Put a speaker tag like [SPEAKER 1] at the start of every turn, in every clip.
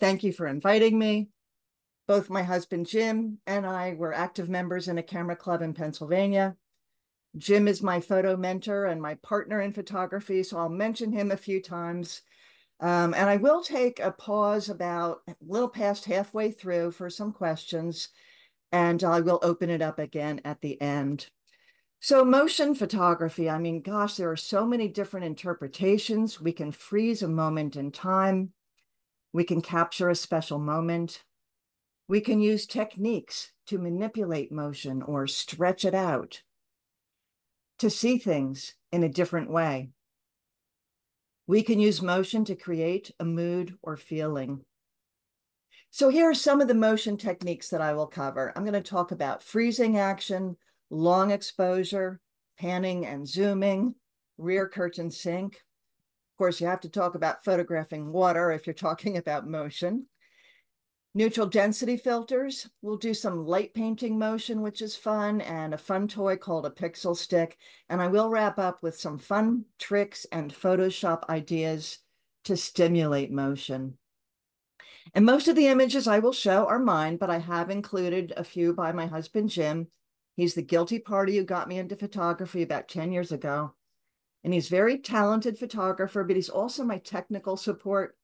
[SPEAKER 1] thank you for inviting me. Both my husband Jim and I were active members in a camera club in Pennsylvania. Jim is my photo mentor and my partner in photography, so I'll mention him a few times. Um, and I will take a pause about a little past halfway through for some questions, and I will open it up again at the end. So motion photography, I mean, gosh, there are so many different interpretations. We can freeze a moment in time. We can capture a special moment. We can use techniques to manipulate motion or stretch it out, to see things in a different way. We can use motion to create a mood or feeling. So here are some of the motion techniques that I will cover. I'm going to talk about freezing action, long exposure, panning and zooming, rear curtain sync. Of course, you have to talk about photographing water if you're talking about motion. Neutral density filters. We'll do some light painting motion, which is fun, and a fun toy called a pixel stick. And I will wrap up with some fun tricks and Photoshop ideas to stimulate motion. And most of the images I will show are mine, but I have included a few by my husband, Jim, He's the guilty party who got me into photography about 10 years ago. And he's very talented photographer, but he's also my technical support.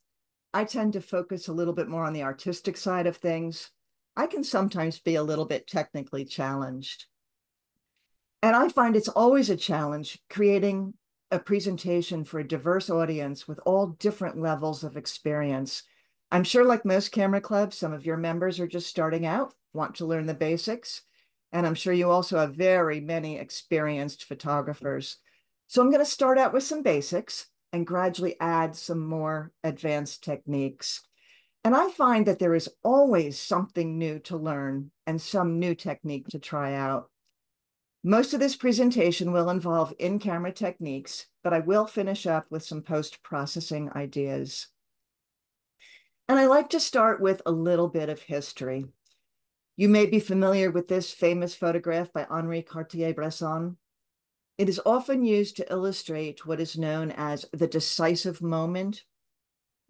[SPEAKER 1] I tend to focus a little bit more on the artistic side of things. I can sometimes be a little bit technically challenged. And I find it's always a challenge creating a presentation for a diverse audience with all different levels of experience. I'm sure, like most camera clubs, some of your members are just starting out, want to learn the basics. And I'm sure you also have very many experienced photographers. So I'm going to start out with some basics and gradually add some more advanced techniques. And I find that there is always something new to learn and some new technique to try out. Most of this presentation will involve in-camera techniques, but I will finish up with some post-processing ideas. And I like to start with a little bit of history. You may be familiar with this famous photograph by Henri Cartier-Bresson. It is often used to illustrate what is known as the decisive moment.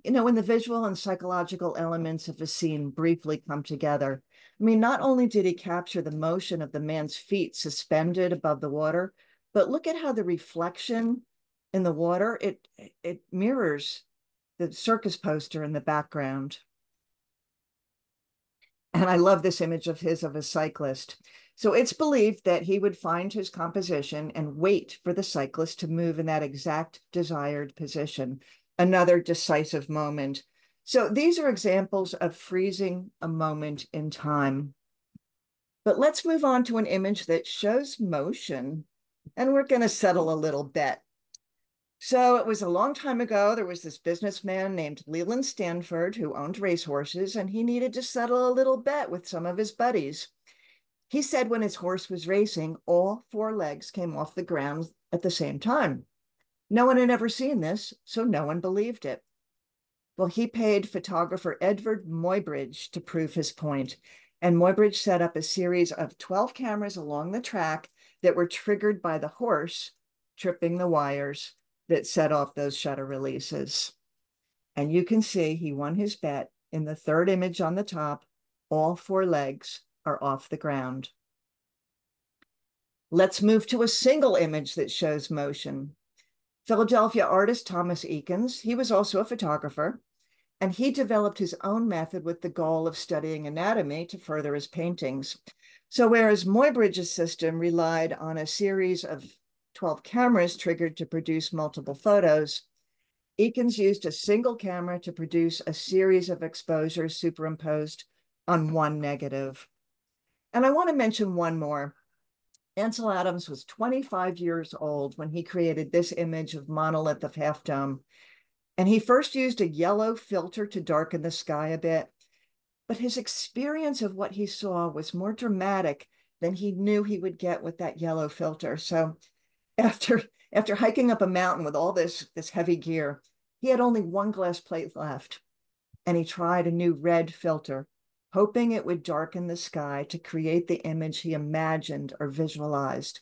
[SPEAKER 1] You know, when the visual and psychological elements of a scene briefly come together. I mean, not only did he capture the motion of the man's feet suspended above the water, but look at how the reflection in the water, it, it mirrors the circus poster in the background. And I love this image of his of a cyclist. So it's believed that he would find his composition and wait for the cyclist to move in that exact desired position, another decisive moment. So these are examples of freezing a moment in time. But let's move on to an image that shows motion. And we're going to settle a little bet. So it was a long time ago. There was this businessman named Leland Stanford who owned racehorses, and he needed to settle a little bet with some of his buddies. He said when his horse was racing, all four legs came off the ground at the same time. No one had ever seen this, so no one believed it. Well, he paid photographer Eadweard Muybridge to prove his point, and Muybridge set up a series of 12 cameras along the track that were triggered by the horse tripping the wires that set off those shutter releases. And you can see he won his bet in the third image on the top. All four legs are off the ground. Let's move to a single image that shows motion. Philadelphia artist Thomas Eakins, he was also a photographer, and he developed his own method with the goal of studying anatomy to further his paintings. So whereas Muybridge's system relied on a series of 12 cameras triggered to produce multiple photos. Eakins used a single camera to produce a series of exposures superimposed on one negative. And I want to mention one more. Ansel Adams was 25 years old when he created this image of monolith of Half Dome. And he first used a yellow filter to darken the sky a bit. But his experience of what he saw was more dramatic than he knew he would get with that yellow filter. So after after hiking up a mountain with all this this heavy gear, he had only one glass plate left, and he tried a new red filter, hoping it would darken the sky to create the image he imagined or visualized.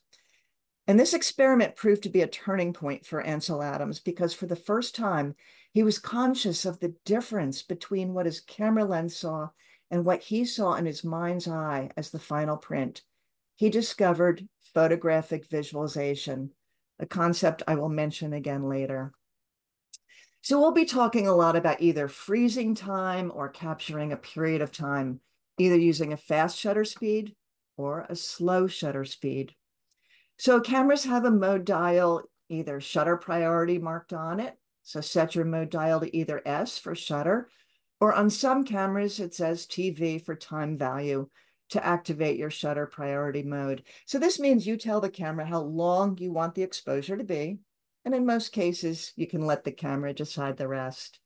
[SPEAKER 1] And this experiment proved to be a turning point for Ansel Adams because for the first time, he was conscious of the difference between what his camera lens saw and what he saw in his mind's eye as the final print. He discovered photographic visualization, a concept I will mention again later. So we'll be talking a lot about either freezing time or capturing a period of time, either using a fast shutter speed or a slow shutter speed. So cameras have a mode dial, either shutter priority marked on it. So set your mode dial to either S for shutter, or on some cameras, it says TV for time value to activate your shutter priority mode. So this means you tell the camera how long you want the exposure to be. And in most cases, you can let the camera decide the rest.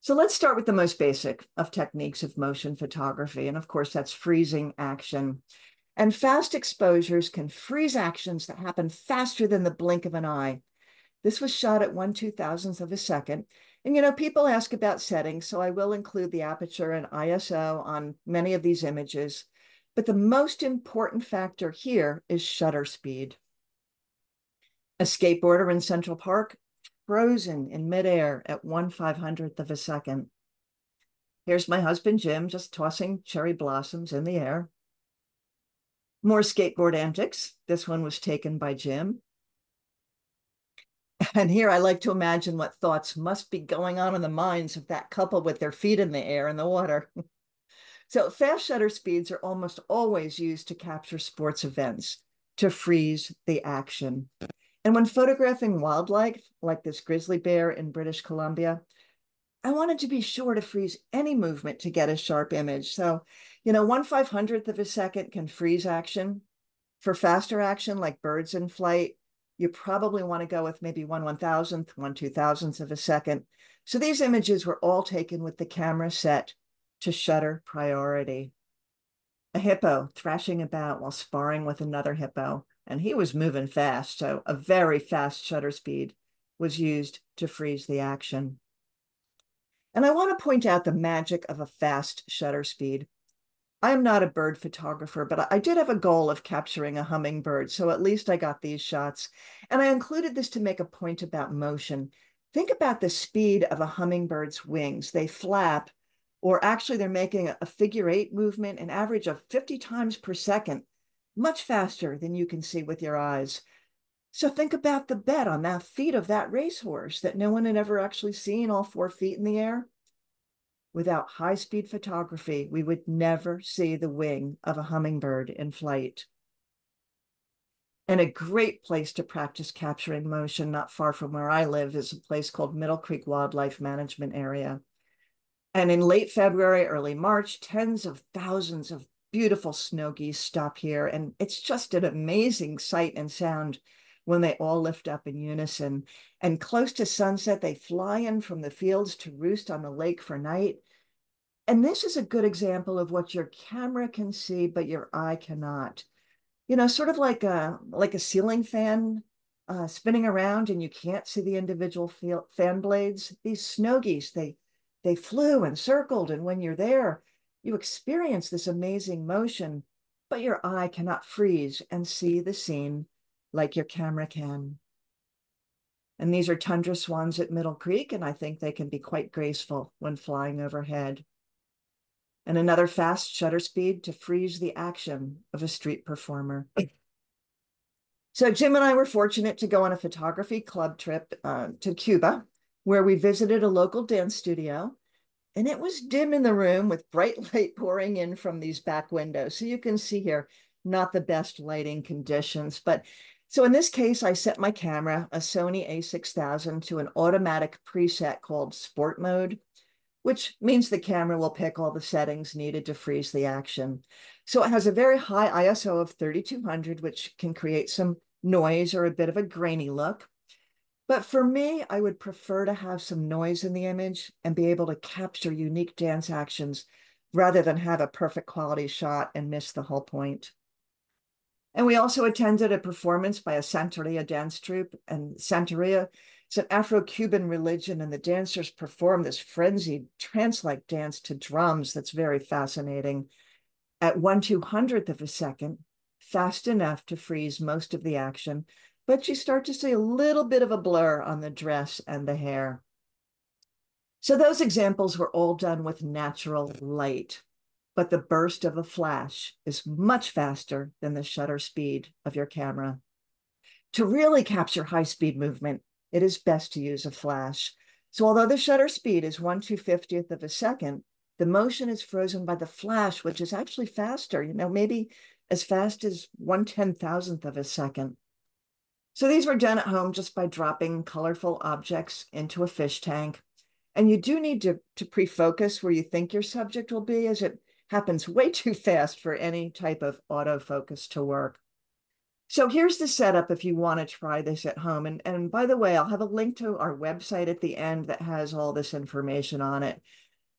[SPEAKER 1] So let's start with the most basic of techniques of motion photography. And of course, that's freezing action. And fast exposures can freeze actions that happen faster than the blink of an eye. This was shot at one two thousandth of a second. And you know, people ask about settings, so I will include the aperture and ISO on many of these images. But the most important factor here is shutter speed. A skateboarder in Central Park, frozen in midair at one five hundredth of a second. Here's my husband, Jim, just tossing cherry blossoms in the air. More skateboard antics. This one was taken by Jim. And here I like to imagine what thoughts must be going on in the minds of that couple with their feet in the air in the water. so fast shutter speeds are almost always used to capture sports events, to freeze the action. And when photographing wildlife, like this grizzly bear in British Columbia, I wanted to be sure to freeze any movement to get a sharp image. So, you know, one five hundredth of a second can freeze action. For faster action, like birds in flight, you probably want to go with maybe one one thousandth, one two thousandths of a second. So these images were all taken with the camera set to shutter priority. A hippo thrashing about while sparring with another hippo, and he was moving fast, so a very fast shutter speed was used to freeze the action. And I want to point out the magic of a fast shutter speed. I am not a bird photographer, but I did have a goal of capturing a hummingbird, so at least I got these shots. And I included this to make a point about motion. Think about the speed of a hummingbird's wings. They flap, or actually they're making a figure eight movement, an average of 50 times per second, much faster than you can see with your eyes. So think about the bet on that feet of that racehorse that no one had ever actually seen all four feet in the air. Without high speed photography, we would never see the wing of a hummingbird in flight. And a great place to practice capturing motion, not far from where I live, is a place called Middle Creek Wildlife Management Area. And in late February, early March, tens of thousands of beautiful snow geese stop here. And it's just an amazing sight and sound when they all lift up in unison. And close to sunset, they fly in from the fields to roost on the lake for night. And this is a good example of what your camera can see, but your eye cannot. You know, sort of like a like a ceiling fan uh, spinning around, and you can't see the individual fan blades. These snow geese, they they flew and circled, and when you're there, you experience this amazing motion, but your eye cannot freeze and see the scene like your camera can. And these are tundra swans at Middle Creek, and I think they can be quite graceful when flying overhead. And another fast shutter speed to freeze the action of a street performer. So Jim and I were fortunate to go on a photography club trip uh, to Cuba, where we visited a local dance studio. And it was dim in the room with bright light pouring in from these back windows. So you can see here, not the best lighting conditions, but so in this case, I set my camera, a Sony a6000, to an automatic preset called Sport Mode, which means the camera will pick all the settings needed to freeze the action. So it has a very high ISO of 3200, which can create some noise or a bit of a grainy look. But for me, I would prefer to have some noise in the image and be able to capture unique dance actions rather than have a perfect quality shot and miss the whole point. And we also attended a performance by a Santeria dance troupe. And Santeria is an Afro-Cuban religion, and the dancers perform this frenzied trance-like dance to drums that's very fascinating. At one two hundredth of a second, fast enough to freeze most of the action, but you start to see a little bit of a blur on the dress and the hair. So those examples were all done with natural light, but the burst of a flash is much faster than the shutter speed of your camera. To really capture high speed movement, it is best to use a flash. So although the shutter speed is 1 250th of a second, the motion is frozen by the flash, which is actually faster, you know, maybe as fast as 1 10,000th of a second. So these were done at home just by dropping colorful objects into a fish tank. And you do need to, to pre-focus where you think your subject will be as it happens way too fast for any type of autofocus to work. So here's the setup if you want to try this at home. And, and by the way, I'll have a link to our website at the end that has all this information on it.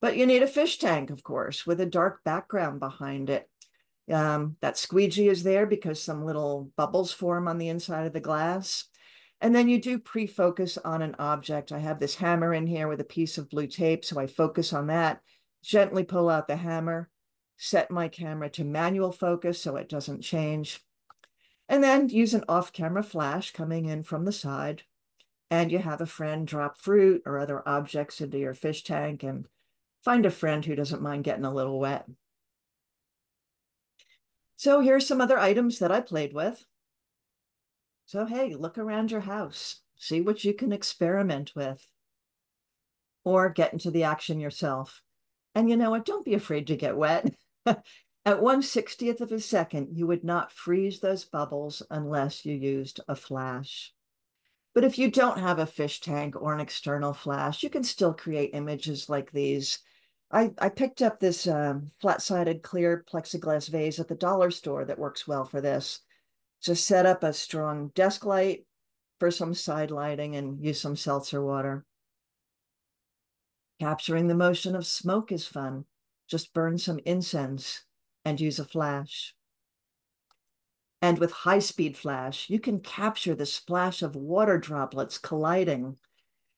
[SPEAKER 1] But you need a fish tank, of course, with a dark background behind it. Um, that squeegee is there because some little bubbles form on the inside of the glass. And then you do pre-focus on an object. I have this hammer in here with a piece of blue tape, so I focus on that, gently pull out the hammer, set my camera to manual focus so it doesn't change, and then use an off-camera flash coming in from the side, and you have a friend drop fruit or other objects into your fish tank and find a friend who doesn't mind getting a little wet. So here's some other items that I played with. So, hey, look around your house, see what you can experiment with, or get into the action yourself. And you know what? Don't be afraid to get wet. At 1 60th of a second, you would not freeze those bubbles unless you used a flash. But if you don't have a fish tank or an external flash, you can still create images like these I, I picked up this um, flat-sided clear plexiglass vase at the dollar store that works well for this. Just set up a strong desk light for some side lighting and use some seltzer water. Capturing the motion of smoke is fun. Just burn some incense and use a flash. And with high-speed flash, you can capture the splash of water droplets colliding.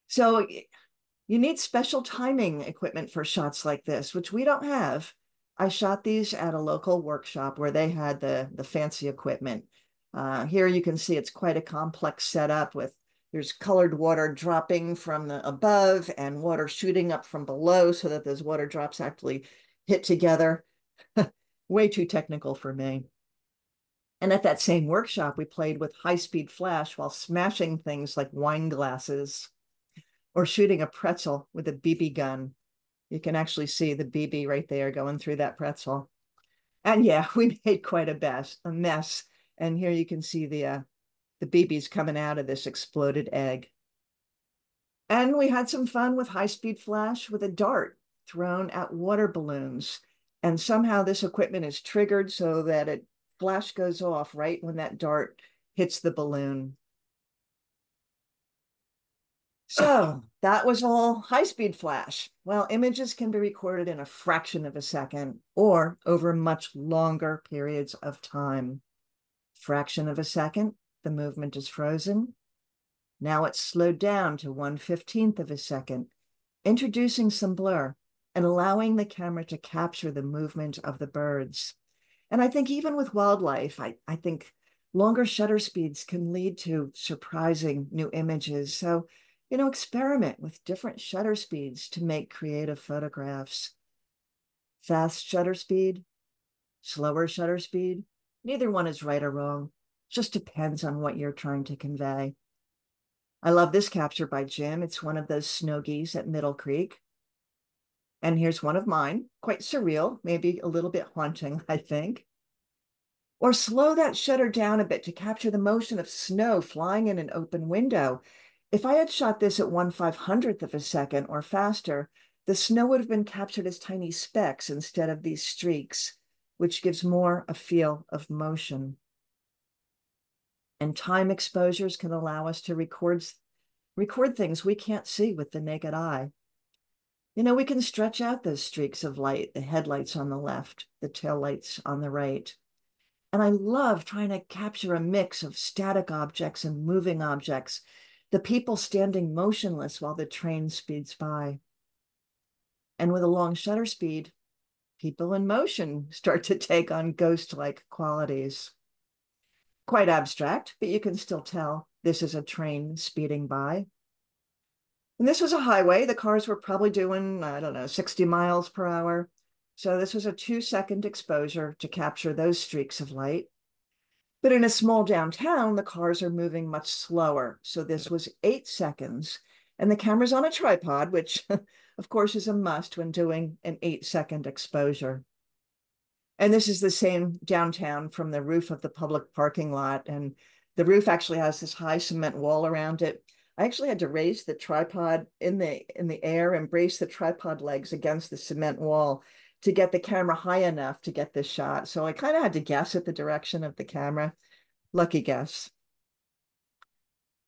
[SPEAKER 1] So you need special timing equipment for shots like this, which we don't have. I shot these at a local workshop where they had the, the fancy equipment. Uh, here you can see it's quite a complex setup with there's colored water dropping from the above and water shooting up from below so that those water drops actually hit together. Way too technical for me. And at that same workshop, we played with high-speed flash while smashing things like wine glasses or shooting a pretzel with a BB gun. You can actually see the BB right there going through that pretzel. And yeah, we made quite a mess, a mess. And here you can see the uh, the BBs coming out of this exploded egg. And we had some fun with high-speed flash with a dart thrown at water balloons. And somehow this equipment is triggered so that it flash goes off right when that dart hits the balloon. So that was all high speed flash. Well, images can be recorded in a fraction of a second or over much longer periods of time. Fraction of a second, the movement is frozen. Now it's slowed down to 1 15th of a second, introducing some blur and allowing the camera to capture the movement of the birds. And I think even with wildlife, I, I think longer shutter speeds can lead to surprising new images. So you know, experiment with different shutter speeds to make creative photographs. Fast shutter speed, slower shutter speed, neither one is right or wrong. Just depends on what you're trying to convey. I love this capture by Jim. It's one of those snow geese at Middle Creek. And here's one of mine, quite surreal, maybe a little bit haunting, I think. Or slow that shutter down a bit to capture the motion of snow flying in an open window if I had shot this at one five hundredth of a second or faster, the snow would have been captured as tiny specks instead of these streaks, which gives more a feel of motion. And time exposures can allow us to record, record things we can't see with the naked eye. You know, we can stretch out those streaks of light, the headlights on the left, the tail lights on the right. And I love trying to capture a mix of static objects and moving objects the people standing motionless while the train speeds by. And with a long shutter speed, people in motion start to take on ghost like qualities. Quite abstract, but you can still tell this is a train speeding by. And this was a highway. The cars were probably doing, I don't know, 60 miles per hour. So this was a two second exposure to capture those streaks of light. But in a small downtown, the cars are moving much slower. So this was eight seconds. And the camera's on a tripod, which of course is a must when doing an eight second exposure. And this is the same downtown from the roof of the public parking lot. And the roof actually has this high cement wall around it. I actually had to raise the tripod in the in the air and brace the tripod legs against the cement wall to get the camera high enough to get this shot. So I kind of had to guess at the direction of the camera. Lucky guess.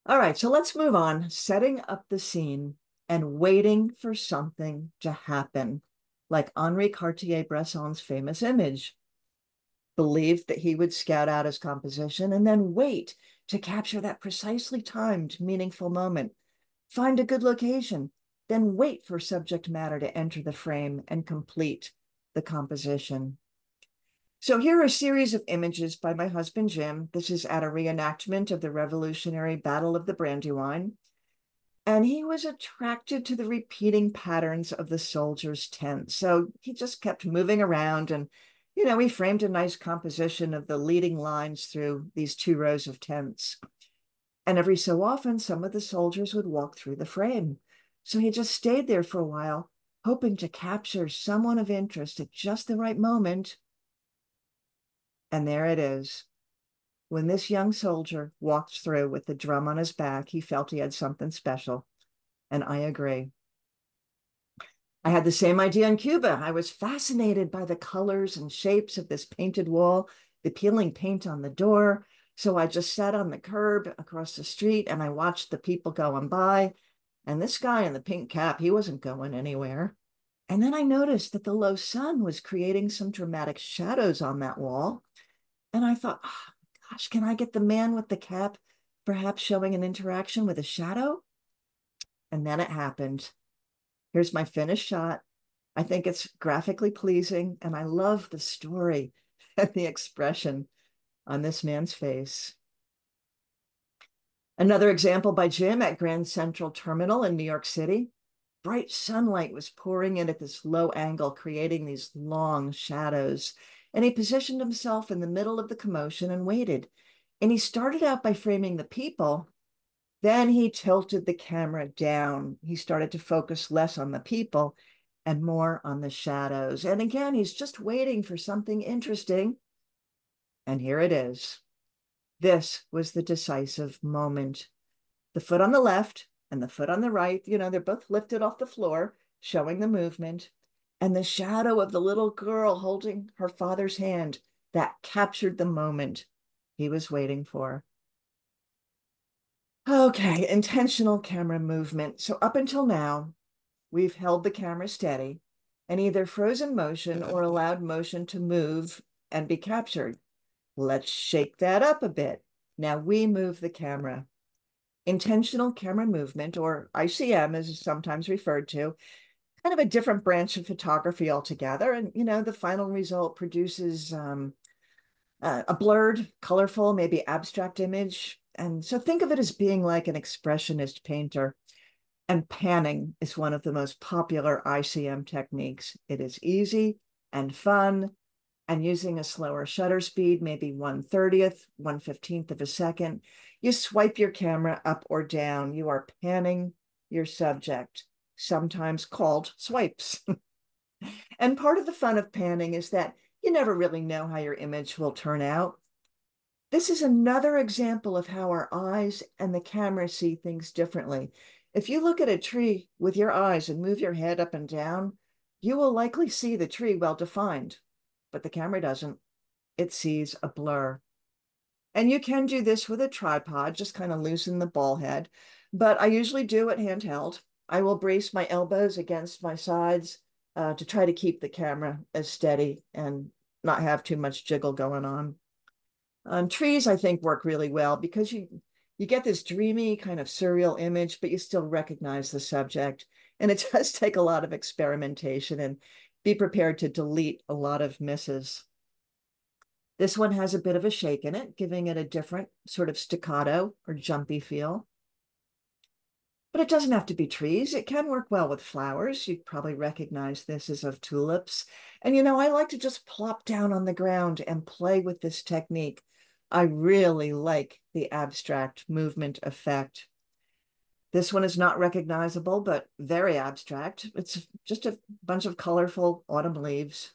[SPEAKER 1] All right, so let's move on. Setting up the scene and waiting for something to happen, like Henri Cartier-Bresson's famous image. Believed that he would scout out his composition and then wait to capture that precisely timed, meaningful moment. Find a good location, then wait for subject matter to enter the frame and complete the composition. So here are a series of images by my husband, Jim. This is at a reenactment of the Revolutionary Battle of the Brandywine. And he was attracted to the repeating patterns of the soldiers' tents. So he just kept moving around and, you know, he framed a nice composition of the leading lines through these two rows of tents. And every so often, some of the soldiers would walk through the frame. So he just stayed there for a while, hoping to capture someone of interest at just the right moment. And there it is. When this young soldier walked through with the drum on his back, he felt he had something special. And I agree. I had the same idea in Cuba. I was fascinated by the colors and shapes of this painted wall, the peeling paint on the door. So I just sat on the curb across the street and I watched the people going by and this guy in the pink cap, he wasn't going anywhere. And then I noticed that the low sun was creating some dramatic shadows on that wall. And I thought, oh, gosh, can I get the man with the cap perhaps showing an interaction with a shadow? And then it happened. Here's my finished shot. I think it's graphically pleasing, and I love the story and the expression on this man's face. Another example by Jim at Grand Central Terminal in New York City. Bright sunlight was pouring in at this low angle, creating these long shadows. And he positioned himself in the middle of the commotion and waited. And he started out by framing the people. Then he tilted the camera down. He started to focus less on the people and more on the shadows. And again, he's just waiting for something interesting. And here it is. This was the decisive moment. The foot on the left and the foot on the right, you know, they're both lifted off the floor, showing the movement. And the shadow of the little girl holding her father's hand that captured the moment he was waiting for. Okay, intentional camera movement. So up until now, we've held the camera steady and either frozen motion or allowed motion to move and be captured. Let's shake that up a bit. Now we move the camera. Intentional camera movement, or ICM as is sometimes referred to, kind of a different branch of photography altogether. And, you know, the final result produces um, uh, a blurred, colorful, maybe abstract image. And so think of it as being like an expressionist painter. And panning is one of the most popular ICM techniques. It is easy and fun and using a slower shutter speed, maybe 1 30th, 1 15th of a second, you swipe your camera up or down. You are panning your subject, sometimes called swipes. and part of the fun of panning is that you never really know how your image will turn out. This is another example of how our eyes and the camera see things differently. If you look at a tree with your eyes and move your head up and down, you will likely see the tree well defined but the camera doesn't. It sees a blur. And you can do this with a tripod, just kind of loosen the ball head, but I usually do it handheld. I will brace my elbows against my sides uh, to try to keep the camera as steady and not have too much jiggle going on. On trees, I think work really well because you you get this dreamy kind of surreal image, but you still recognize the subject. And it does take a lot of experimentation and be prepared to delete a lot of misses. This one has a bit of a shake in it, giving it a different sort of staccato or jumpy feel. But it doesn't have to be trees. It can work well with flowers. You'd probably recognize this as of tulips. And you know, I like to just plop down on the ground and play with this technique. I really like the abstract movement effect. This one is not recognizable, but very abstract. It's just a bunch of colorful autumn leaves.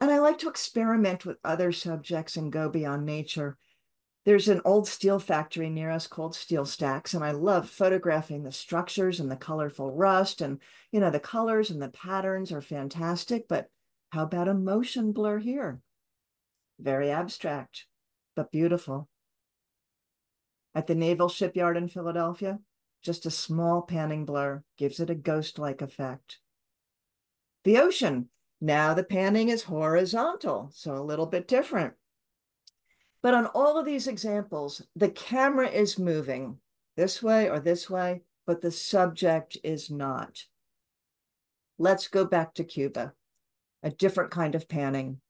[SPEAKER 1] And I like to experiment with other subjects and go beyond nature. There's an old steel factory near us called Steel Stacks, and I love photographing the structures and the colorful rust. And, you know, the colors and the patterns are fantastic, but how about a motion blur here? Very abstract, but beautiful. At the Naval Shipyard in Philadelphia, just a small panning blur gives it a ghost-like effect. The ocean, now the panning is horizontal, so a little bit different. But on all of these examples, the camera is moving this way or this way, but the subject is not. Let's go back to Cuba, a different kind of panning.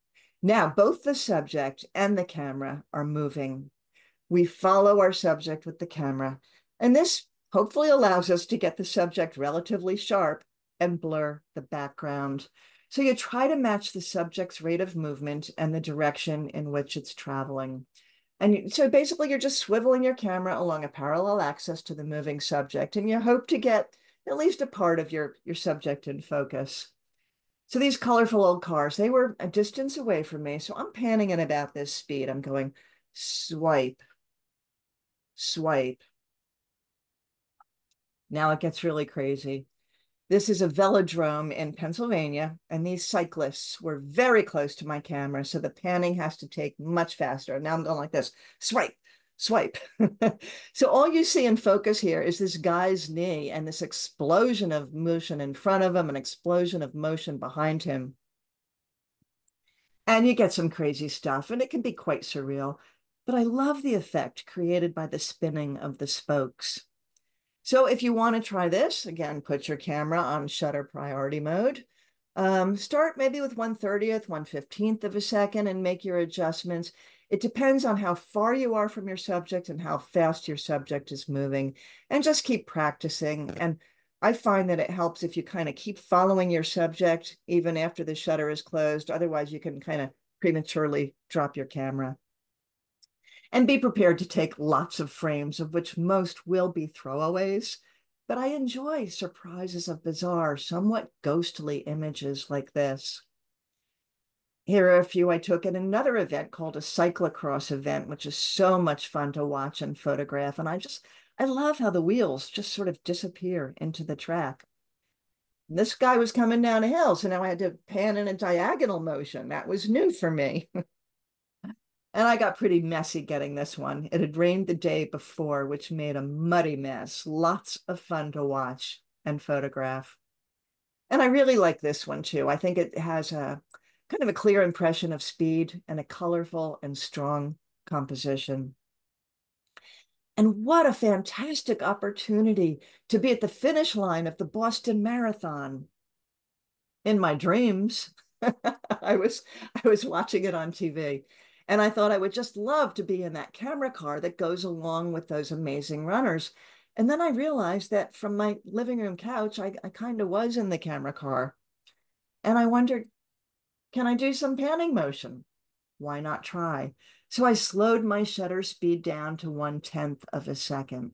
[SPEAKER 1] Now, both the subject and the camera are moving. We follow our subject with the camera, and this hopefully allows us to get the subject relatively sharp and blur the background. So you try to match the subject's rate of movement and the direction in which it's traveling. And so basically you're just swiveling your camera along a parallel axis to the moving subject, and you hope to get at least a part of your, your subject in focus. So these colorful old cars, they were a distance away from me. So I'm panning at about this speed. I'm going swipe, swipe. Now it gets really crazy. This is a velodrome in Pennsylvania, and these cyclists were very close to my camera, so the panning has to take much faster. Now I'm going like this, swipe, swipe. so all you see in focus here is this guy's knee and this explosion of motion in front of him, an explosion of motion behind him. And you get some crazy stuff, and it can be quite surreal. But I love the effect created by the spinning of the spokes. So if you want to try this, again, put your camera on shutter priority mode. Um, start maybe with 1 30th, 1 15th of a second and make your adjustments. It depends on how far you are from your subject and how fast your subject is moving. And just keep practicing. And I find that it helps if you kind of keep following your subject even after the shutter is closed. Otherwise, you can kind of prematurely drop your camera and be prepared to take lots of frames, of which most will be throwaways. But I enjoy surprises of bizarre, somewhat ghostly images like this. Here are a few I took at another event called a cyclocross event, which is so much fun to watch and photograph. And I just, I love how the wheels just sort of disappear into the track. This guy was coming down a hill, so now I had to pan in a diagonal motion. That was new for me. And I got pretty messy getting this one. It had rained the day before, which made a muddy mess. Lots of fun to watch and photograph. And I really like this one too. I think it has a kind of a clear impression of speed and a colorful and strong composition. And what a fantastic opportunity to be at the finish line of the Boston Marathon. In my dreams, I was I was watching it on TV and I thought I would just love to be in that camera car that goes along with those amazing runners. And then I realized that from my living room couch, I, I kind of was in the camera car. And I wondered, can I do some panning motion? Why not try? So I slowed my shutter speed down to one tenth of a second.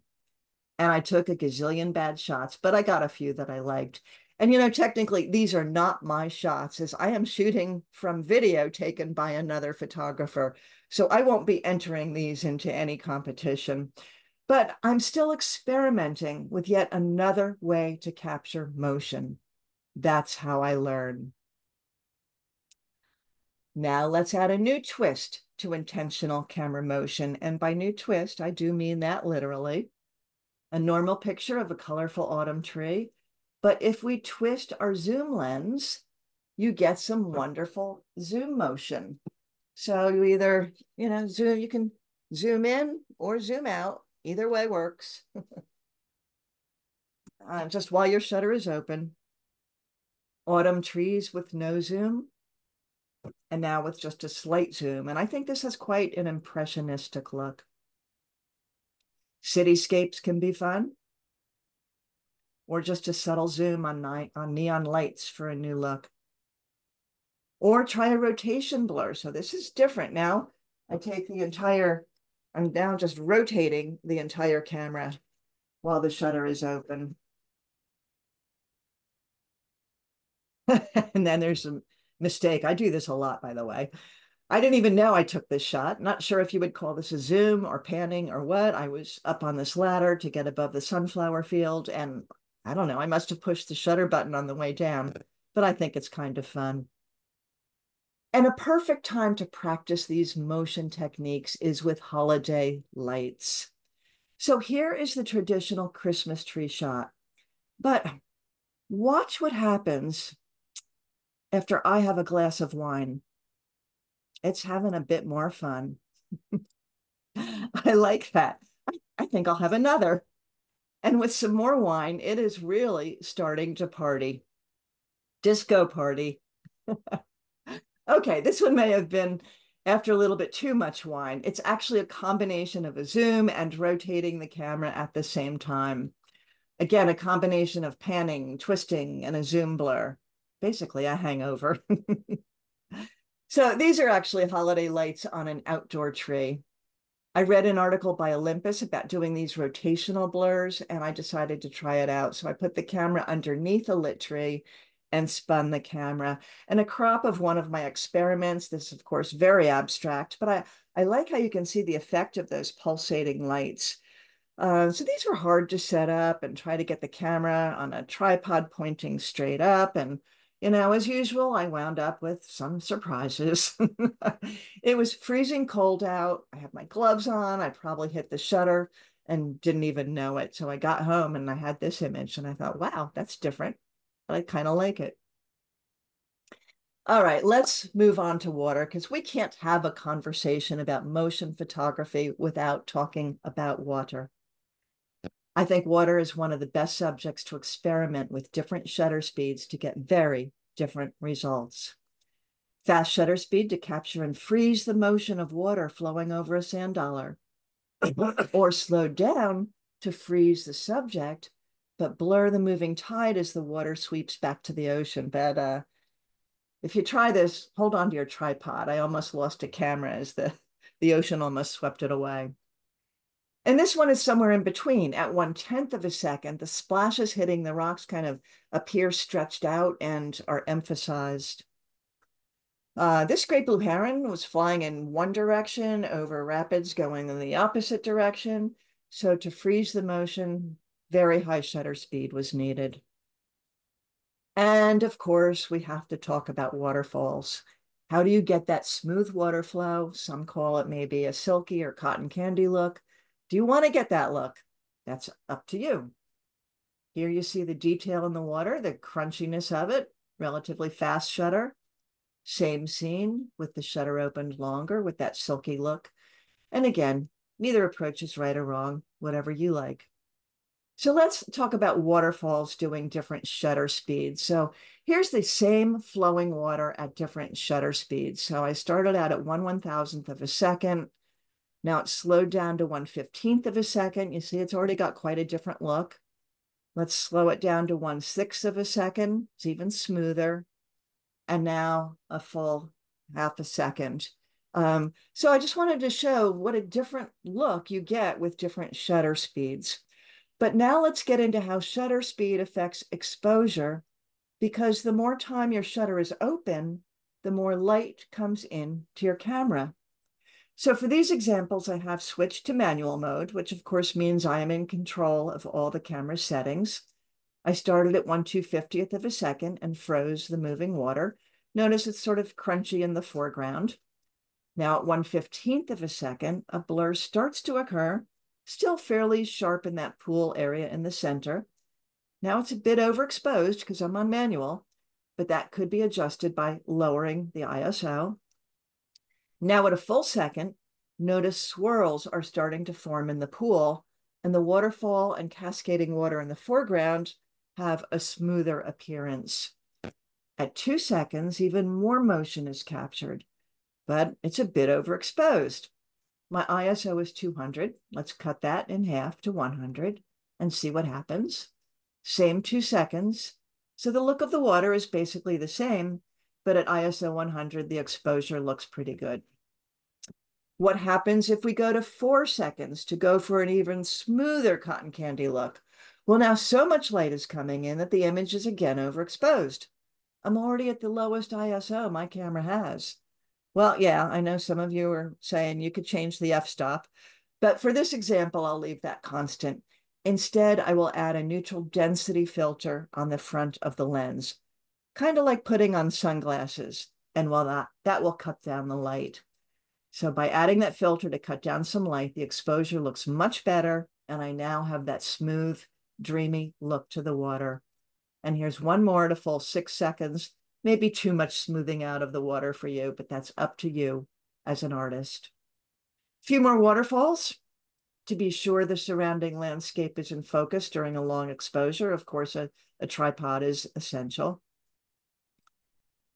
[SPEAKER 1] And I took a gazillion bad shots, but I got a few that I liked. And, you know, technically, these are not my shots, as I am shooting from video taken by another photographer. So I won't be entering these into any competition. But I'm still experimenting with yet another way to capture motion. That's how I learn. Now let's add a new twist to intentional camera motion. And by new twist, I do mean that literally. A normal picture of a colorful autumn tree but if we twist our zoom lens, you get some wonderful zoom motion. So you either, you know, zoom, you can zoom in or zoom out. Either way works. uh, just while your shutter is open. Autumn trees with no zoom. And now with just a slight zoom. And I think this has quite an impressionistic look. Cityscapes can be fun. Or just a subtle zoom on, night, on neon lights for a new look. Or try a rotation blur. So this is different now. I take the entire, I'm now just rotating the entire camera while the shutter is open. and then there's a mistake. I do this a lot, by the way. I didn't even know I took this shot. Not sure if you would call this a zoom or panning or what. I was up on this ladder to get above the sunflower field, and I don't know, I must have pushed the shutter button on the way down, but I think it's kind of fun. And a perfect time to practice these motion techniques is with holiday lights. So here is the traditional Christmas tree shot. But watch what happens after I have a glass of wine. It's having a bit more fun. I like that. I think I'll have another. And with some more wine, it is really starting to party. Disco party. okay, this one may have been after a little bit too much wine. It's actually a combination of a zoom and rotating the camera at the same time. Again, a combination of panning, twisting, and a zoom blur. Basically, a hangover. so these are actually holiday lights on an outdoor tree. I read an article by Olympus about doing these rotational blurs, and I decided to try it out. So I put the camera underneath a lit tree and spun the camera. And a crop of one of my experiments, this of course very abstract, but I, I like how you can see the effect of those pulsating lights. Uh, so these were hard to set up and try to get the camera on a tripod pointing straight up. And, you know, as usual, I wound up with some surprises. it was freezing cold out. I had my gloves on. I probably hit the shutter and didn't even know it. So I got home and I had this image and I thought, wow, that's different but I kind of like it. All right, let's move on to water because we can't have a conversation about motion photography without talking about water. I think water is one of the best subjects to experiment with different shutter speeds to get very different results. Fast shutter speed to capture and freeze the motion of water flowing over a sand dollar, or slow down to freeze the subject but blur the moving tide as the water sweeps back to the ocean. But uh, if you try this, hold on to your tripod. I almost lost a camera as the, the ocean almost swept it away. And this one is somewhere in between. At one tenth of a second, the splashes hitting the rocks kind of appear stretched out and are emphasized. Uh, this great blue heron was flying in one direction over rapids going in the opposite direction. So to freeze the motion, very high shutter speed was needed. And of course, we have to talk about waterfalls. How do you get that smooth water flow? Some call it maybe a silky or cotton candy look. Do you want to get that look? That's up to you. Here you see the detail in the water, the crunchiness of it, relatively fast shutter. Same scene with the shutter opened longer with that silky look. And again, neither approach is right or wrong, whatever you like. So let's talk about waterfalls doing different shutter speeds. So here's the same flowing water at different shutter speeds. So I started out at one one thousandth of a second. Now it's slowed down to one fifteenth of a second. You see, it's already got quite a different look. Let's slow it down to one sixth of a second. It's even smoother. And now a full half a second. Um, so I just wanted to show what a different look you get with different shutter speeds. But now let's get into how shutter speed affects exposure, because the more time your shutter is open, the more light comes in to your camera. So for these examples, I have switched to manual mode, which of course means I am in control of all the camera settings. I started at 1 250th of a second and froze the moving water. Notice it's sort of crunchy in the foreground. Now at 1 15th of a second, a blur starts to occur still fairly sharp in that pool area in the center. Now it's a bit overexposed because I'm on manual, but that could be adjusted by lowering the ISO. Now at a full second, notice swirls are starting to form in the pool and the waterfall and cascading water in the foreground have a smoother appearance. At two seconds, even more motion is captured, but it's a bit overexposed. My ISO is 200. Let's cut that in half to 100 and see what happens. Same two seconds. So the look of the water is basically the same, but at ISO 100, the exposure looks pretty good. What happens if we go to four seconds to go for an even smoother cotton candy look? Well, now so much light is coming in that the image is again overexposed. I'm already at the lowest ISO my camera has. Well, yeah, I know some of you are saying you could change the f-stop, but for this example, I'll leave that constant. Instead, I will add a neutral density filter on the front of the lens, kind of like putting on sunglasses. And while that, that will cut down the light. So by adding that filter to cut down some light, the exposure looks much better. And I now have that smooth, dreamy look to the water. And here's one more to full six seconds. Maybe too much smoothing out of the water for you, but that's up to you as an artist. A few more waterfalls to be sure the surrounding landscape is in focus during a long exposure. Of course, a, a tripod is essential.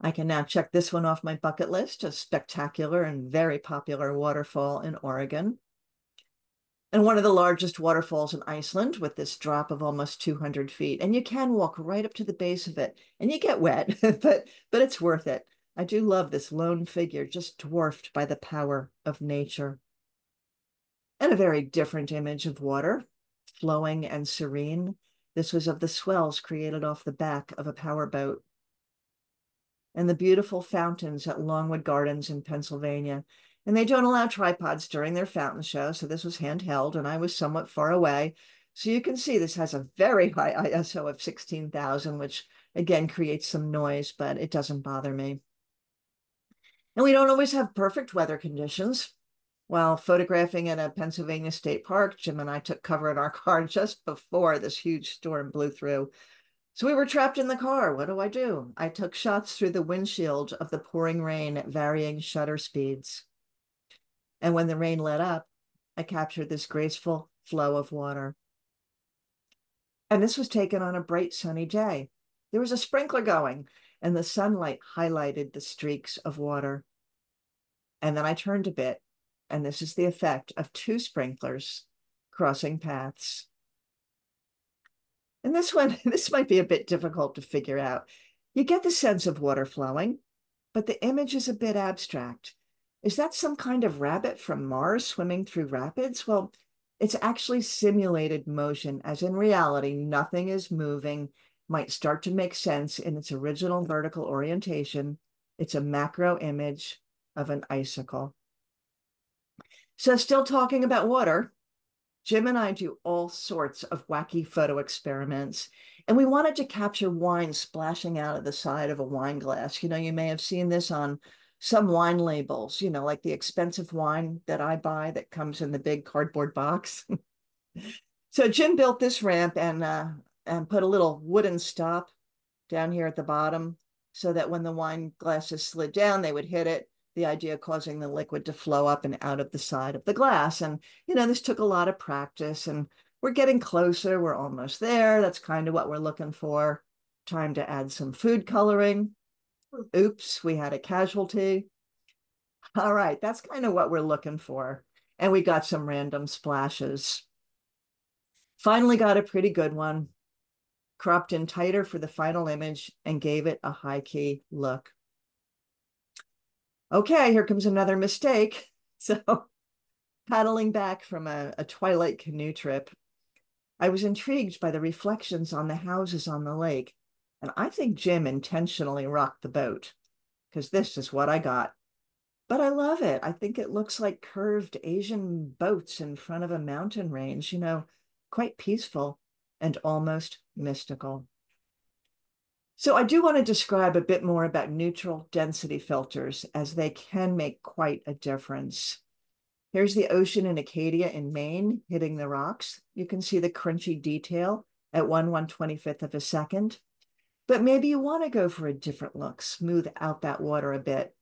[SPEAKER 1] I can now check this one off my bucket list, a spectacular and very popular waterfall in Oregon. And one of the largest waterfalls in Iceland with this drop of almost 200 feet. And you can walk right up to the base of it and you get wet, but, but it's worth it. I do love this lone figure just dwarfed by the power of nature. And a very different image of water, flowing and serene. This was of the swells created off the back of a powerboat and the beautiful fountains at Longwood Gardens in Pennsylvania. And they don't allow tripods during their fountain show, so this was handheld, and I was somewhat far away. So you can see this has a very high ISO of 16,000, which again creates some noise, but it doesn't bother me. And we don't always have perfect weather conditions. While photographing at a Pennsylvania state park, Jim and I took cover in our car just before this huge storm blew through. So we were trapped in the car. What do I do? I took shots through the windshield of the pouring rain at varying shutter speeds. And when the rain let up, I captured this graceful flow of water. And this was taken on a bright sunny day. There was a sprinkler going, and the sunlight highlighted the streaks of water. And then I turned a bit, and this is the effect of two sprinklers crossing paths. And this one, this might be a bit difficult to figure out. You get the sense of water flowing, but the image is a bit abstract. Is that some kind of rabbit from Mars swimming through rapids? Well, it's actually simulated motion, as in reality, nothing is moving, might start to make sense in its original vertical orientation. It's a macro image of an icicle. So still talking about water, Jim and I do all sorts of wacky photo experiments, and we wanted to capture wine splashing out of the side of a wine glass. You know, you may have seen this on some wine labels, you know, like the expensive wine that I buy that comes in the big cardboard box. so Jim built this ramp and uh, and put a little wooden stop down here at the bottom so that when the wine glasses slid down, they would hit it the idea causing the liquid to flow up and out of the side of the glass. And, you know, this took a lot of practice and we're getting closer. We're almost there. That's kind of what we're looking for. Time to add some food coloring. Oops, we had a casualty. All right, that's kind of what we're looking for. And we got some random splashes. Finally got a pretty good one. Cropped in tighter for the final image and gave it a high key look okay, here comes another mistake. So paddling back from a, a twilight canoe trip, I was intrigued by the reflections on the houses on the lake. And I think Jim intentionally rocked the boat because this is what I got. But I love it. I think it looks like curved Asian boats in front of a mountain range, you know, quite peaceful and almost mystical. So I do want to describe a bit more about neutral density filters as they can make quite a difference. Here's the ocean in Acadia in Maine hitting the rocks. You can see the crunchy detail at 1 125th of a second. But maybe you want to go for a different look, smooth out that water a bit.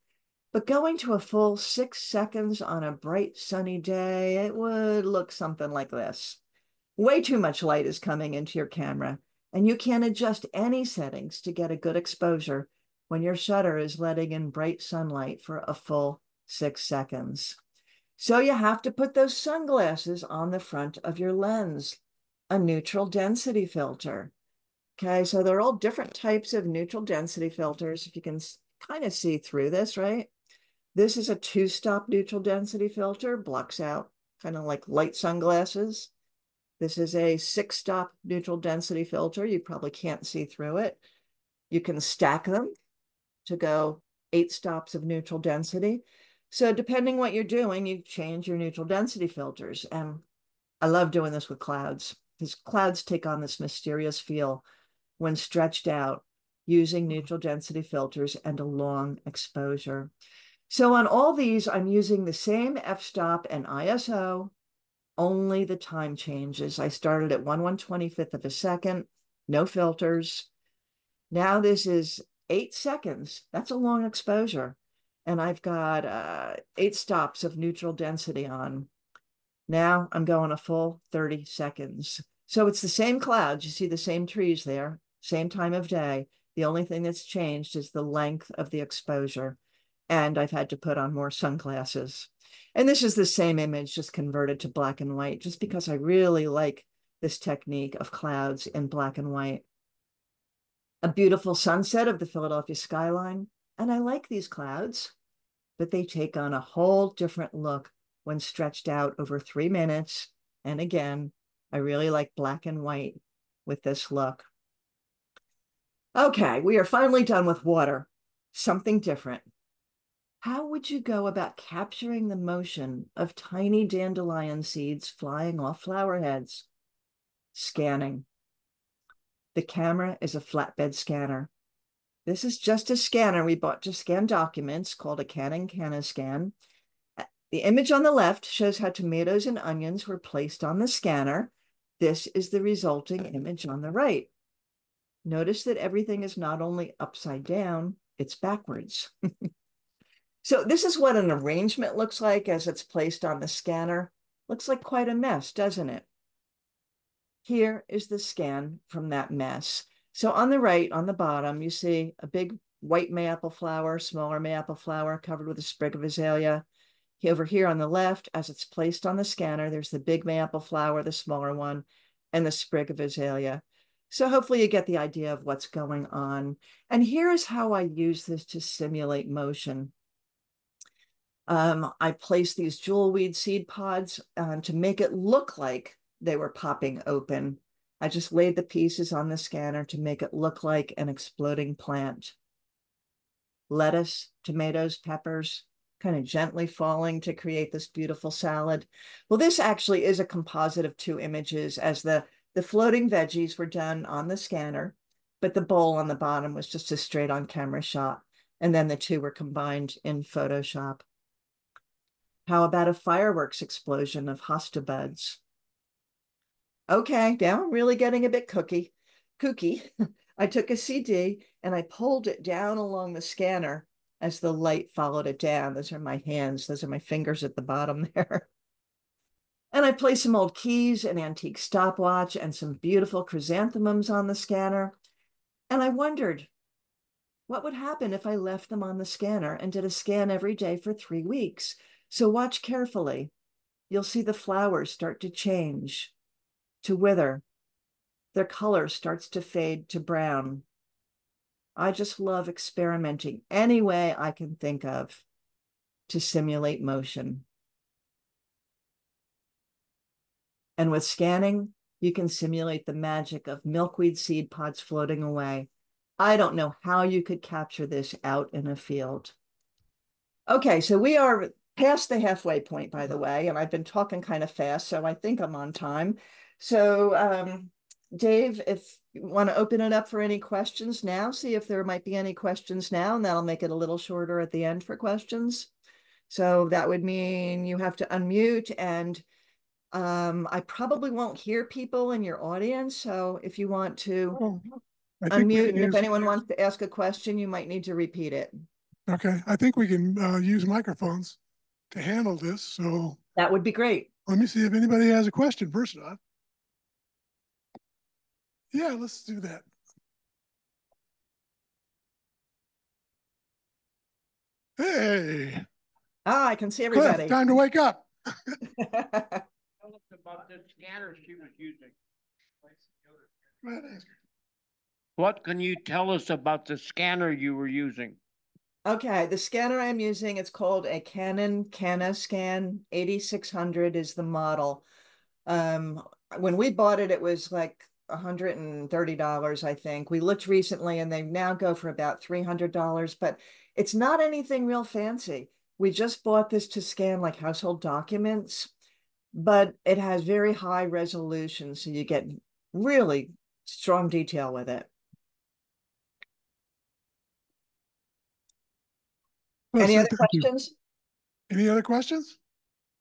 [SPEAKER 1] But going to a full six seconds on a bright sunny day, it would look something like this. Way too much light is coming into your camera and you can adjust any settings to get a good exposure when your shutter is letting in bright sunlight for a full six seconds. So you have to put those sunglasses on the front of your lens, a neutral density filter. Okay, so they're all different types of neutral density filters. If you can kind of see through this, right? This is a two-stop neutral density filter, blocks out kind of like light sunglasses. This is a six-stop neutral density filter. You probably can't see through it. You can stack them to go eight stops of neutral density. So depending what you're doing, you change your neutral density filters. And I love doing this with clouds because clouds take on this mysterious feel when stretched out using neutral density filters and a long exposure. So on all these, I'm using the same f-stop and ISO, only the time changes. I started at 1 125th of a second, no filters. Now this is eight seconds. That's a long exposure. And I've got uh, eight stops of neutral density on. Now I'm going a full 30 seconds. So it's the same clouds. You see the same trees there, same time of day. The only thing that's changed is the length of the exposure. And I've had to put on more sunglasses. And this is the same image, just converted to black and white, just because I really like this technique of clouds in black and white a beautiful sunset of the Philadelphia skyline. And I like these clouds, but they take on a whole different look when stretched out over three minutes. And again, I really like black and white with this look. Okay, we are finally done with water. Something different. How would you go about capturing the motion of tiny dandelion seeds flying off flower heads? Scanning. The camera is a flatbed scanner. This is just a scanner we bought to scan documents called a Canon CanoScan. Uh, the image on the left shows how tomatoes and onions were placed on the scanner. This is the resulting image on the right. Notice that everything is not only upside down, it's backwards. so this is what an arrangement looks like as it's placed on the scanner. Looks like quite a mess, doesn't it? Here is the scan from that mess. So on the right, on the bottom, you see a big white mayapple flower, smaller mayapple flower covered with a sprig of azalea. Over here on the left, as it's placed on the scanner, there's the big mayapple flower, the smaller one, and the sprig of azalea. So hopefully you get the idea of what's going on. And here's how I use this to simulate motion. Um, I placed these jewel weed seed pods uh, to make it look like they were popping open. I just laid the pieces on the scanner to make it look like an exploding plant. Lettuce, tomatoes, peppers, kind of gently falling to create this beautiful salad. Well, this actually is a composite of two images as the, the floating veggies were done on the scanner, but the bowl on the bottom was just a straight on camera shot. And then the two were combined in Photoshop. How about a fireworks explosion of hosta buds? okay, now I'm really getting a bit cookie, kooky. I took a CD and I pulled it down along the scanner as the light followed it down. Those are my hands, those are my fingers at the bottom there. And I placed some old keys, an antique stopwatch, and some beautiful chrysanthemums on the scanner. And I wondered what would happen if I left them on the scanner and did a scan every day for three weeks. So watch carefully. You'll see the flowers start to change to wither. Their color starts to fade to brown. I just love experimenting any way I can think of to simulate motion. And with scanning, you can simulate the magic of milkweed seed pods floating away. I don't know how you could capture this out in a field. Okay, so we are past the halfway point, by the way, and I've been talking kind of fast, so I think I'm on time. So, um, Dave, if you want to open it up for any questions now, see if there might be any questions now, and that'll make it a little shorter at the end for questions. So that would mean you have to unmute and um, I probably won't hear people in your audience. So if you want to oh, unmute, and if anyone wants to ask a question, you might need to repeat it.
[SPEAKER 2] Okay, I think we can uh, use microphones to handle this. So
[SPEAKER 1] that would be great.
[SPEAKER 2] Let me see if anybody has a question first off. Yeah, let's do that. Hey,
[SPEAKER 1] Ah, I can see everybody.
[SPEAKER 2] Cliff,
[SPEAKER 1] everybody.
[SPEAKER 2] time to wake up.
[SPEAKER 3] Tell us about the scanner she was using.
[SPEAKER 2] Go ahead, ask her.
[SPEAKER 3] What can you tell us about the scanner you were using?
[SPEAKER 1] Okay, the scanner I'm using, it's called a Canon CanoScan 8600 is the model. Um, when we bought it, it was like $130, I think. We looked recently and they now go for about $300, but it's not anything real fancy. We just bought this to scan like household documents, but it has very high resolution, so you get really strong detail with it.
[SPEAKER 2] Well,
[SPEAKER 1] Any
[SPEAKER 2] sir,
[SPEAKER 1] other
[SPEAKER 2] thank you.
[SPEAKER 1] questions?
[SPEAKER 2] Any other questions?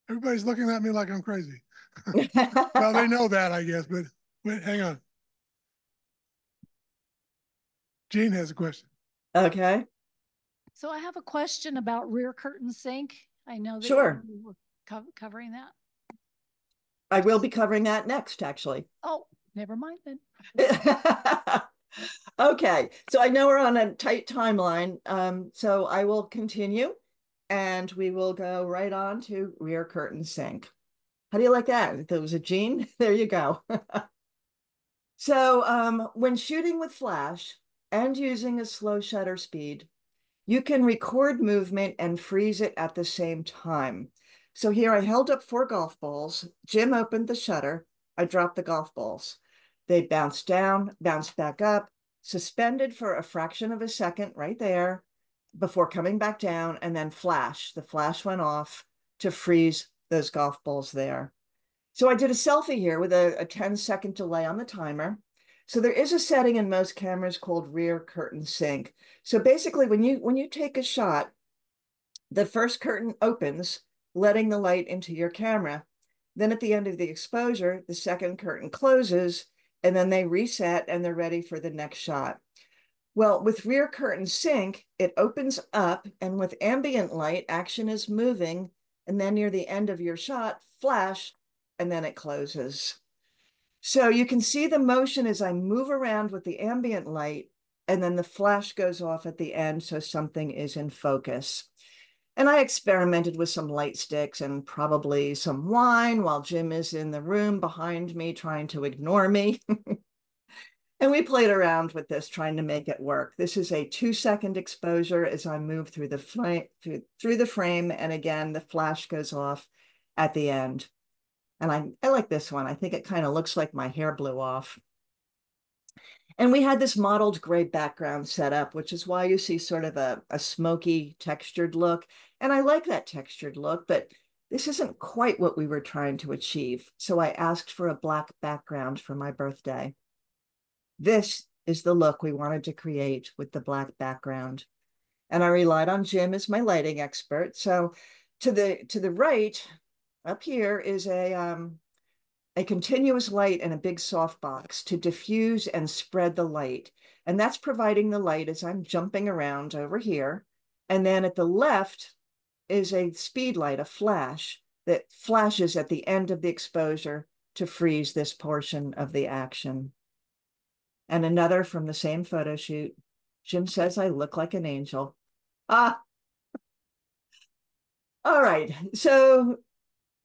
[SPEAKER 2] Everybody's looking at me like I'm crazy. Well, they know that, I guess, but wait, hang on. Gene has a question.
[SPEAKER 1] Okay,
[SPEAKER 4] So I have a question about rear curtain sync. I know that
[SPEAKER 1] Sure.
[SPEAKER 4] you were co- covering that.
[SPEAKER 1] I will be covering that next, actually.
[SPEAKER 4] Oh, never mind then.
[SPEAKER 1] Okay, so I know we're on a tight timeline, um, so I will continue and we will go right on to rear curtain sync. How do you like that? There was a gene, there you go. So, um, when shooting with flash and using a slow shutter speed, you can record movement and freeze it at the same time. So here I held up four golf balls. Jim opened the shutter. I dropped the golf balls. They bounced down, bounced back up, suspended for a fraction of a second right there before coming back down and then flash. The flash went off to freeze those golf balls there. So I did a selfie here with a, a 10 second delay on the timer. So there is a setting in most cameras called rear curtain sync. So basically when you when you take a shot, the first curtain opens, letting the light into your camera. Then at the end of the exposure, the second curtain closes and then they reset and they're ready for the next shot. Well, with rear curtain sync, it opens up and with ambient light, action is moving. And then near the end of your shot, flash, and then it closes. So you can see the motion as I move around with the ambient light, and then the flash goes off at the end, so something is in focus. And I experimented with some light sticks and probably some wine while Jim is in the room behind me trying to ignore me. and we played around with this, trying to make it work. This is a two second exposure as I move through the frame, through, through the frame. And again, the flash goes off at the end. And I, I like this one. I think it kind of looks like my hair blew off. And we had this mottled gray background set up, which is why you see sort of a, a smoky textured look. And I like that textured look, but this isn't quite what we were trying to achieve. So I asked for a black background for my birthday. This is the look we wanted to create with the black background. And I relied on Jim as my lighting expert. So to the to the right, up here is a um, a continuous light and a big softbox to diffuse and spread the light. And that's providing the light as I'm jumping around over here. And then at the left is a speed light, a flash that flashes at the end of the exposure to freeze this portion of the action. And another from the same photo shoot. Jim says I look like an angel. Ah. All right. So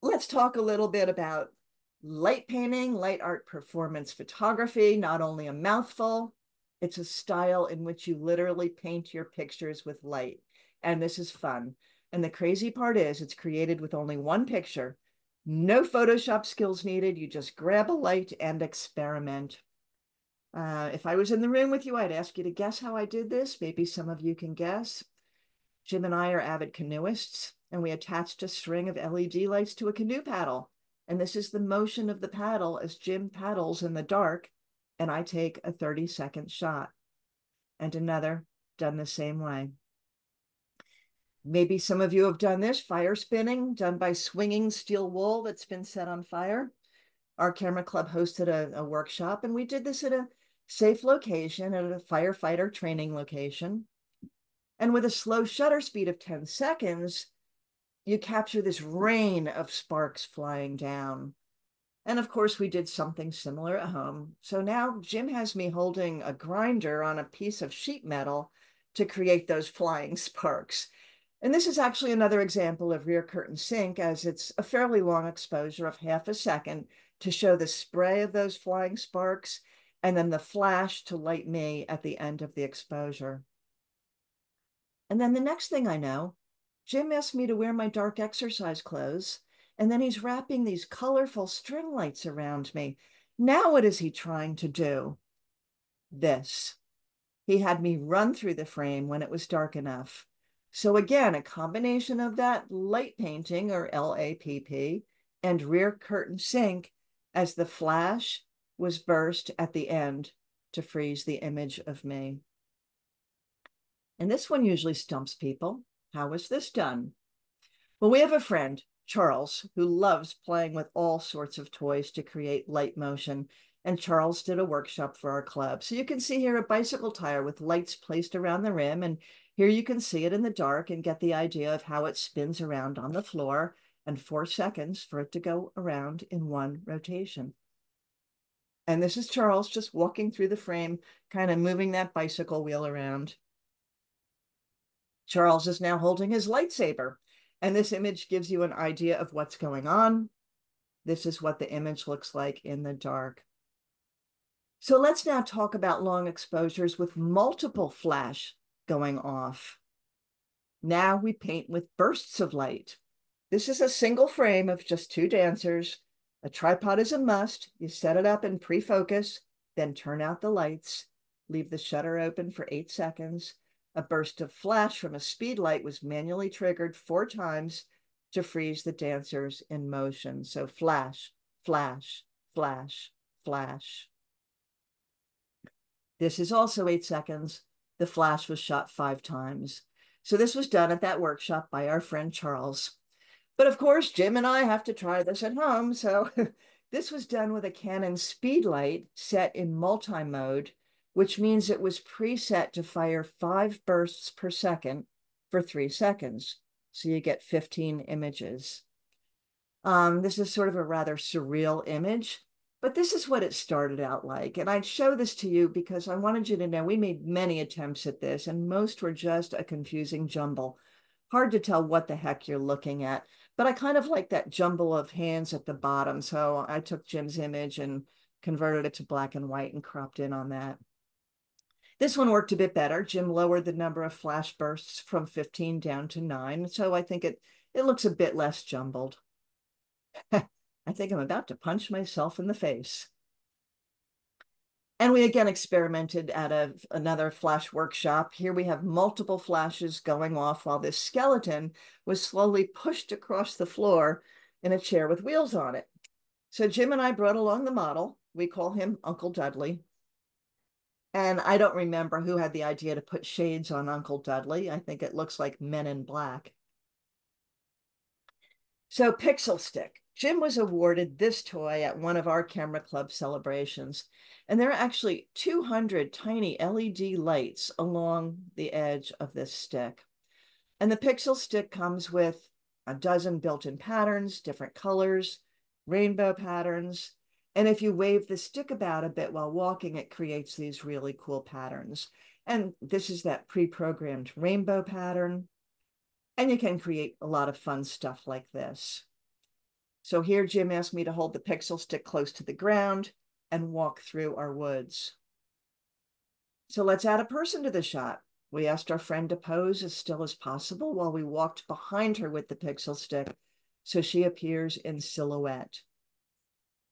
[SPEAKER 1] let's talk a little bit about light painting, light art performance photography, not only a mouthful, it's a style in which you literally paint your pictures with light. And this is fun. And the crazy part is it's created with only one picture, no Photoshop skills needed. You just grab a light and experiment. Uh, if I was in the room with you, I'd ask you to guess how I did this. Maybe some of you can guess. Jim and I are avid canoeists, and we attached a string of LED lights to a canoe paddle. And this is the motion of the paddle as Jim paddles in the dark, and I take a 30 second shot. And another done the same way. Maybe some of you have done this fire spinning, done by swinging steel wool that's been set on fire. Our camera club hosted a, a workshop, and we did this at a safe location, at a firefighter training location. And with a slow shutter speed of 10 seconds, you capture this rain of sparks flying down. And of course, we did something similar at home. So now Jim has me holding a grinder on a piece of sheet metal to create those flying sparks. And this is actually another example of rear curtain sync as it's a fairly long exposure of half a second to show the spray of those flying sparks and then the flash to light me at the end of the exposure. And then the next thing I know, Jim asked me to wear my dark exercise clothes, and then he's wrapping these colorful string lights around me. Now, what is he trying to do? This. He had me run through the frame when it was dark enough. So again, a combination of that light painting or LAPP and rear curtain sync as the flash was burst at the end to freeze the image of me. And this one usually stumps people. How was this done? Well, we have a friend, Charles, who loves playing with all sorts of toys to create light motion. And Charles did a workshop for our club. So you can see here a bicycle tire with lights placed around the rim. And here you can see it in the dark and get the idea of how it spins around on the floor and four seconds for it to go around in one rotation. And this is Charles just walking through the frame, kind of moving that bicycle wheel around. Charles is now holding his lightsaber. And this image gives you an idea of what's going on. This is what the image looks like in the dark. So let's now talk about long exposures with multiple flash going off. Now we paint with bursts of light. This is a single frame of just two dancers. A tripod is a must. You set it up in pre-focus, then turn out the lights, leave the shutter open for eight seconds. A burst of flash from a speed light was manually triggered four times to freeze the dancers in motion. So flash, flash, flash, flash. This is also eight seconds. The flash was shot five times. So this was done at that workshop by our friend Charles. But of course, Jim and I have to try this at home. So this was done with a Canon Speedlight set in multi-mode, which means it was preset to fire five bursts per second for three seconds. So you get 15 images. Um, this is sort of a rather surreal image, but this is what it started out like. And I'd show this to you because I wanted you to know we made many attempts at this and most were just a confusing jumble. Hard to tell what the heck you're looking at. But I kind of like that jumble of hands at the bottom. So I took Jim's image and converted it to black and white and cropped in on that. This one worked a bit better. Jim lowered the number of flash bursts from 15 down to nine. So I think it, it looks a bit less jumbled. I think I'm about to punch myself in the face. And we again experimented at a, another flash workshop. Here we have multiple flashes going off while this skeleton was slowly pushed across the floor in a chair with wheels on it. So Jim and I brought along the model. We call him Uncle Dudley. And I don't remember who had the idea to put shades on Uncle Dudley. I think it looks like Men in Black. So Pixel Stick. Jim was awarded this toy at one of our camera club celebrations. And there are actually 200 tiny LED lights along the edge of this stick. And the Pixel stick comes with a dozen built-in patterns, different colors, rainbow patterns. And if you wave the stick about a bit while walking, it creates these really cool patterns. And this is that pre-programmed rainbow pattern. And you can create a lot of fun stuff like this. So here Jim asked me to hold the pixel stick close to the ground and walk through our woods. So let's add a person to the shot. We asked our friend to pose as still as possible while we walked behind her with the pixel stick so she appears in silhouette.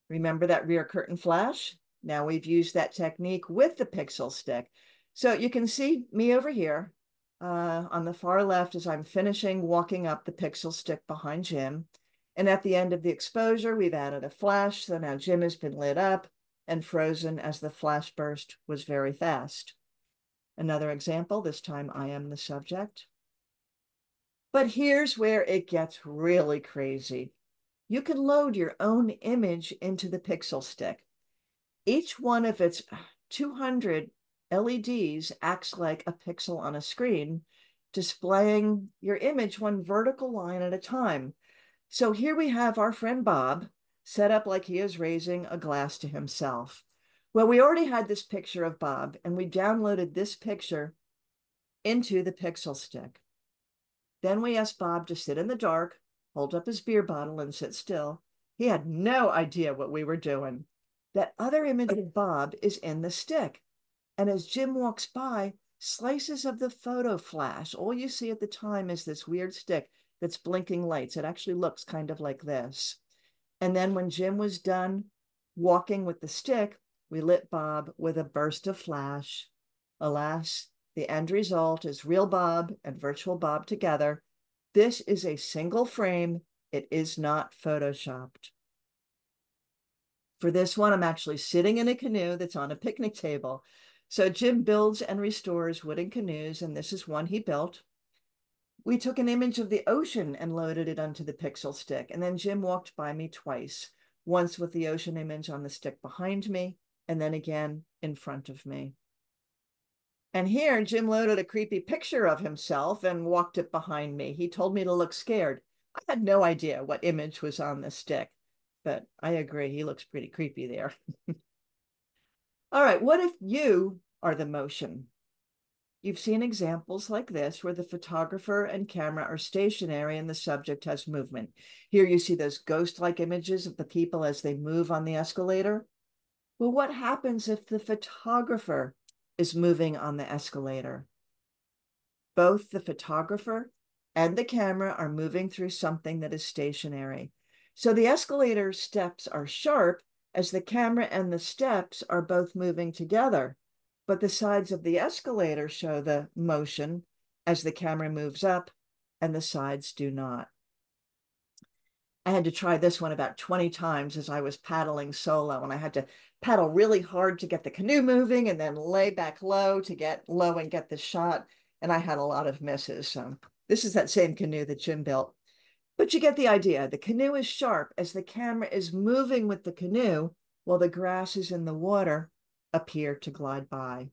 [SPEAKER 1] Remember that rear curtain flash? Now we've used that technique with the pixel stick. So you can see me over here uh, on the far left as I'm finishing walking up the pixel stick behind Jim. And at the end of the exposure, we've added a flash. So now Jim has been lit up and frozen as the flash burst was very fast. Another example, this time I am the subject. But here's where it gets really crazy. You can load your own image into the Pixel Stick. Each one of its 200 LEDs acts like a pixel on a screen, displaying your image one vertical line at a time. So here we have our friend Bob set up like he is raising a glass to himself. Well, we already had this picture of Bob and we downloaded this picture into the Pixel Stick. Then we asked Bob to sit in the dark, hold up his beer bottle, and sit still. He had no idea what we were doing. That other image of Bob is in the stick. And as Jim walks by, slices of the photo flash. All you see at the time is this weird stick that's blinking lights. It actually looks kind of like this. And then when Jim was done walking with the stick, we lit Bob with a burst of flash. Alas, the end result is real Bob and virtual Bob together. This is a single frame. It is not photoshopped. For this one, I'm actually sitting in a canoe that's on a picnic table. So Jim builds and restores wooden canoes, and this is one he built. We took an image of the ocean and loaded it onto the pixel stick, and then Jim walked by me twice, once with the ocean image on the stick behind me, and then again in front of me. And here, Jim loaded a creepy picture of himself and walked it behind me. He told me to look scared. I had no idea what image was on the stick, but I agree, he looks pretty creepy there. All right, what if you are the motion? You've seen examples like this where the photographer and camera are stationary and the subject has movement. Here you see those ghost-like images of the people as they move on the escalator. Well, what happens if the photographer is moving on the escalator? Both the photographer and the camera are moving through something that is stationary. So the escalator steps are sharp as the camera and the steps are both moving together, but the sides of the escalator show the motion as the camera moves up and the sides do not. I had to try this one about 20 times as I was paddling solo, and I had to paddle really hard to get the canoe moving and then lay back low to get low and get the shot. And I had a lot of misses. So this is that same canoe that Jim built. But you get the idea. The canoe is sharp as the camera is moving with the canoe while the grasses in the water appear to glide by.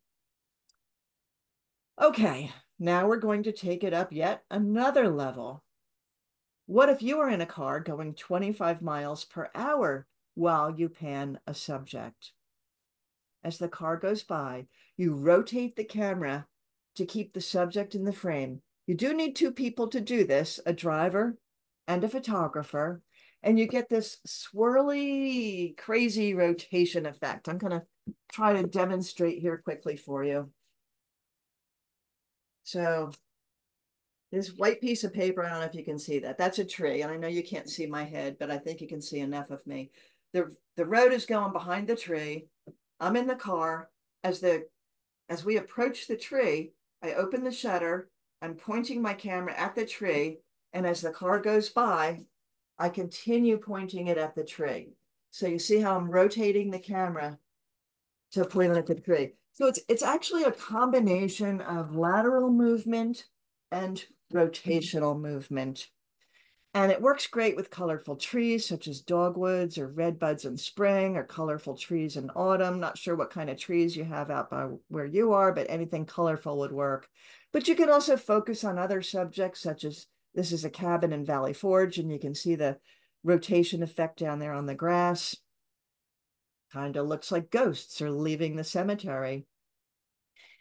[SPEAKER 1] Okay, now we're going to take it up yet another level. What if you are in a car going 25 miles per hour while you pan a subject? As the car goes by, you rotate the camera to keep the subject in the frame. You do need two people to do this, a driver and a photographer, and you get this swirly, crazy rotation effect. I'm going to try to demonstrate here quickly for you. So this white piece of paper, I don't know if you can see that. That's a tree, and I know you can't see my head, but I think you can see enough of me. The, the road is going behind the tree. I'm in the car. As the as we approach the tree, I open the shutter. I'm pointing my camera at the tree, and as the car goes by, I continue pointing it at the tree. So you see how I'm rotating the camera to point at the tree. So it's it's actually a combination of lateral movement and Mm-hmm. rotational movement. And it works great with colorful trees such as dogwoods or redbuds in spring or colorful trees in autumn. Not sure what kind of trees you have out by where you are, but anything colorful would work. But you can also focus on other subjects such as this is a cabin in Valley Forge, and you can see the rotation effect down there on the grass. Kind of looks like ghosts are leaving the cemetery.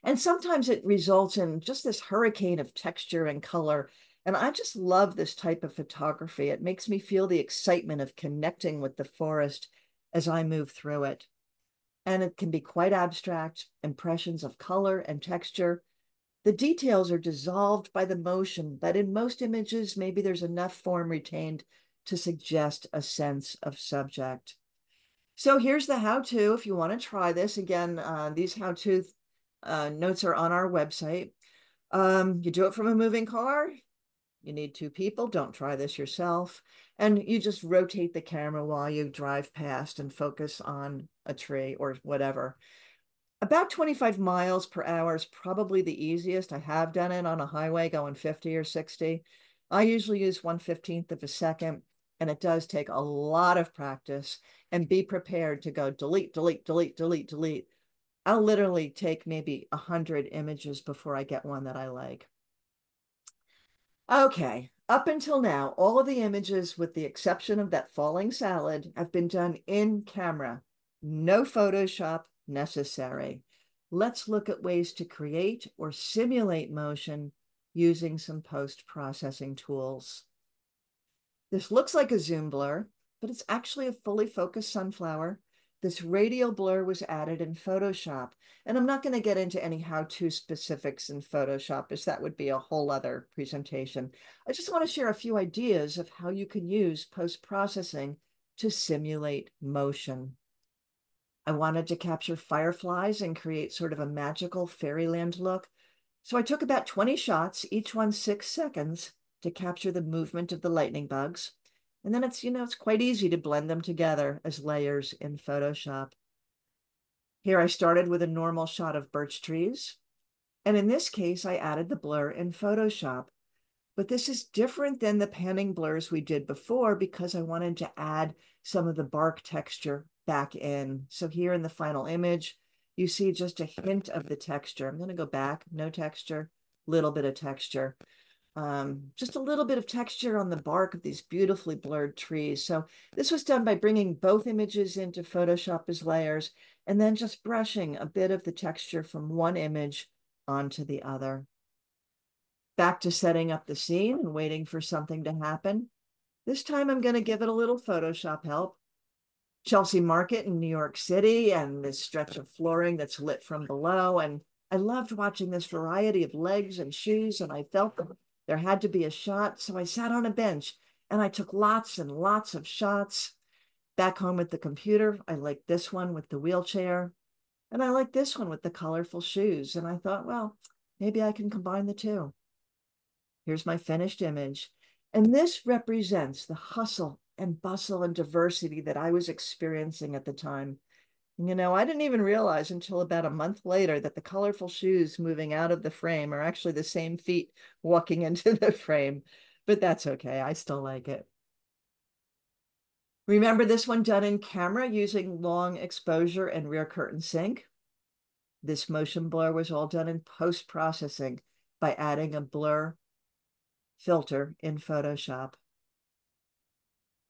[SPEAKER 1] And sometimes it results in just this hurricane of texture and color. And I just love this type of photography. It makes me feel the excitement of connecting with the forest as I move through it. And it can be quite abstract, impressions of color and texture the details are dissolved by the motion, but in most images, maybe there's enough form retained to suggest a sense of subject. So here's the how-to if you want to try this. Again, uh, these how-to uh, notes are on our website. Um, you do it from a moving car. You need two people. Don't try this yourself. And you just rotate the camera while you drive past and focus on a tree or whatever. About 25 miles per hour is probably the easiest. I have done it on a highway going 50 or 60. I usually use 1 15th of a second, and it does take a lot of practice and be prepared to go delete, delete, delete, delete, delete. I'll literally take maybe a 100 images before I get one that I like. Okay, up until now, all of the images, with the exception of that falling salad, have been done in camera. No Photoshop, necessary. Let's look at ways to create or simulate motion using some post-processing tools. This looks like a zoom blur, but it's actually a fully focused sunflower. This radial blur was added in Photoshop, and I'm not going to get into any how-to specifics in Photoshop, as that would be a whole other presentation. I just want to share a few ideas of how you can use post-processing to simulate motion. I wanted to capture fireflies and create sort of a magical fairyland look. So I took about 20 shots, each one six seconds, to capture the movement of the lightning bugs. And then it's, you know, it's quite easy to blend them together as layers in Photoshop. Here I started with a normal shot of birch trees. And in this case, I added the blur in Photoshop. But this is different than the panning blurs we did before because I wanted to add some of the bark texture back in. So here in the final image, you see just a hint of the texture. I'm going to go back, no texture, little bit of texture um, just a little bit of texture on the bark of these beautifully blurred trees. So this was done by bringing both images into Photoshop as layers and then just brushing a bit of the texture from one image onto the other. Back to setting up the scene and waiting for something to happen. This time I'm going to give it a little Photoshop help. Chelsea Market in New York City and this stretch of flooring that's lit from below. And I loved watching this variety of legs and shoes, and I felt them there had to be a shot. So I sat on a bench and I took lots and lots of shots. Back home at the computer, I liked this one with the wheelchair. And I liked this one with the colorful shoes. And I thought, well, maybe I can combine the two. Here's my finished image. And this represents the hustle and bustle and diversity that I was experiencing at the time. You know, I didn't even realize until about a month later that the colorful shoes moving out of the frame are actually the same feet walking into the frame, but that's okay. I still like it. Remember this one done in camera using long exposure and rear curtain sync? This motion blur was all done in post-processing by adding a blur filter in Photoshop.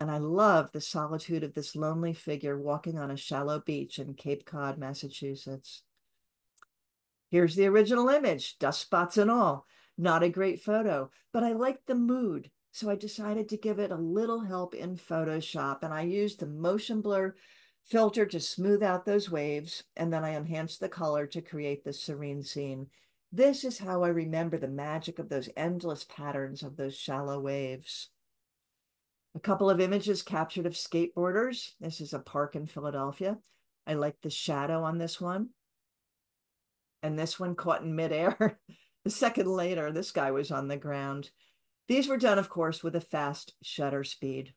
[SPEAKER 1] And I love the solitude of this lonely figure walking on a shallow beach in Cape Cod, Massachusetts. Here's the original image, dust spots and all. Not a great photo, but I liked the mood. So I decided to give it a little help in Photoshop. And I used the motion blur filter to smooth out those waves. And then I enhanced the color to create the serene scene. This is how I remember the magic of those endless patterns of those shallow waves. A couple of images captured of skateboarders. This is a park in Philadelphia. I like the shadow on this one. And this one caught in midair. a second later, this guy was on the ground. These were done, of course, with a fast shutter speed.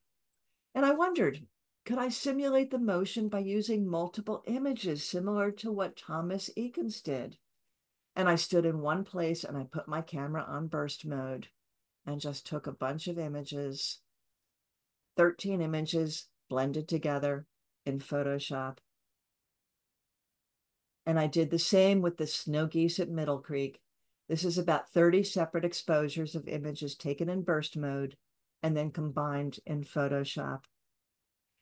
[SPEAKER 1] And I wondered, could I simulate the motion by using multiple images similar to what Thomas Eakins did? And I stood in one place and I put my camera on burst mode and just took a bunch of images 13 images blended together in Photoshop. And I did the same with the snow geese at Middle Creek. This is about 30 separate exposures of images taken in burst mode and then combined in Photoshop.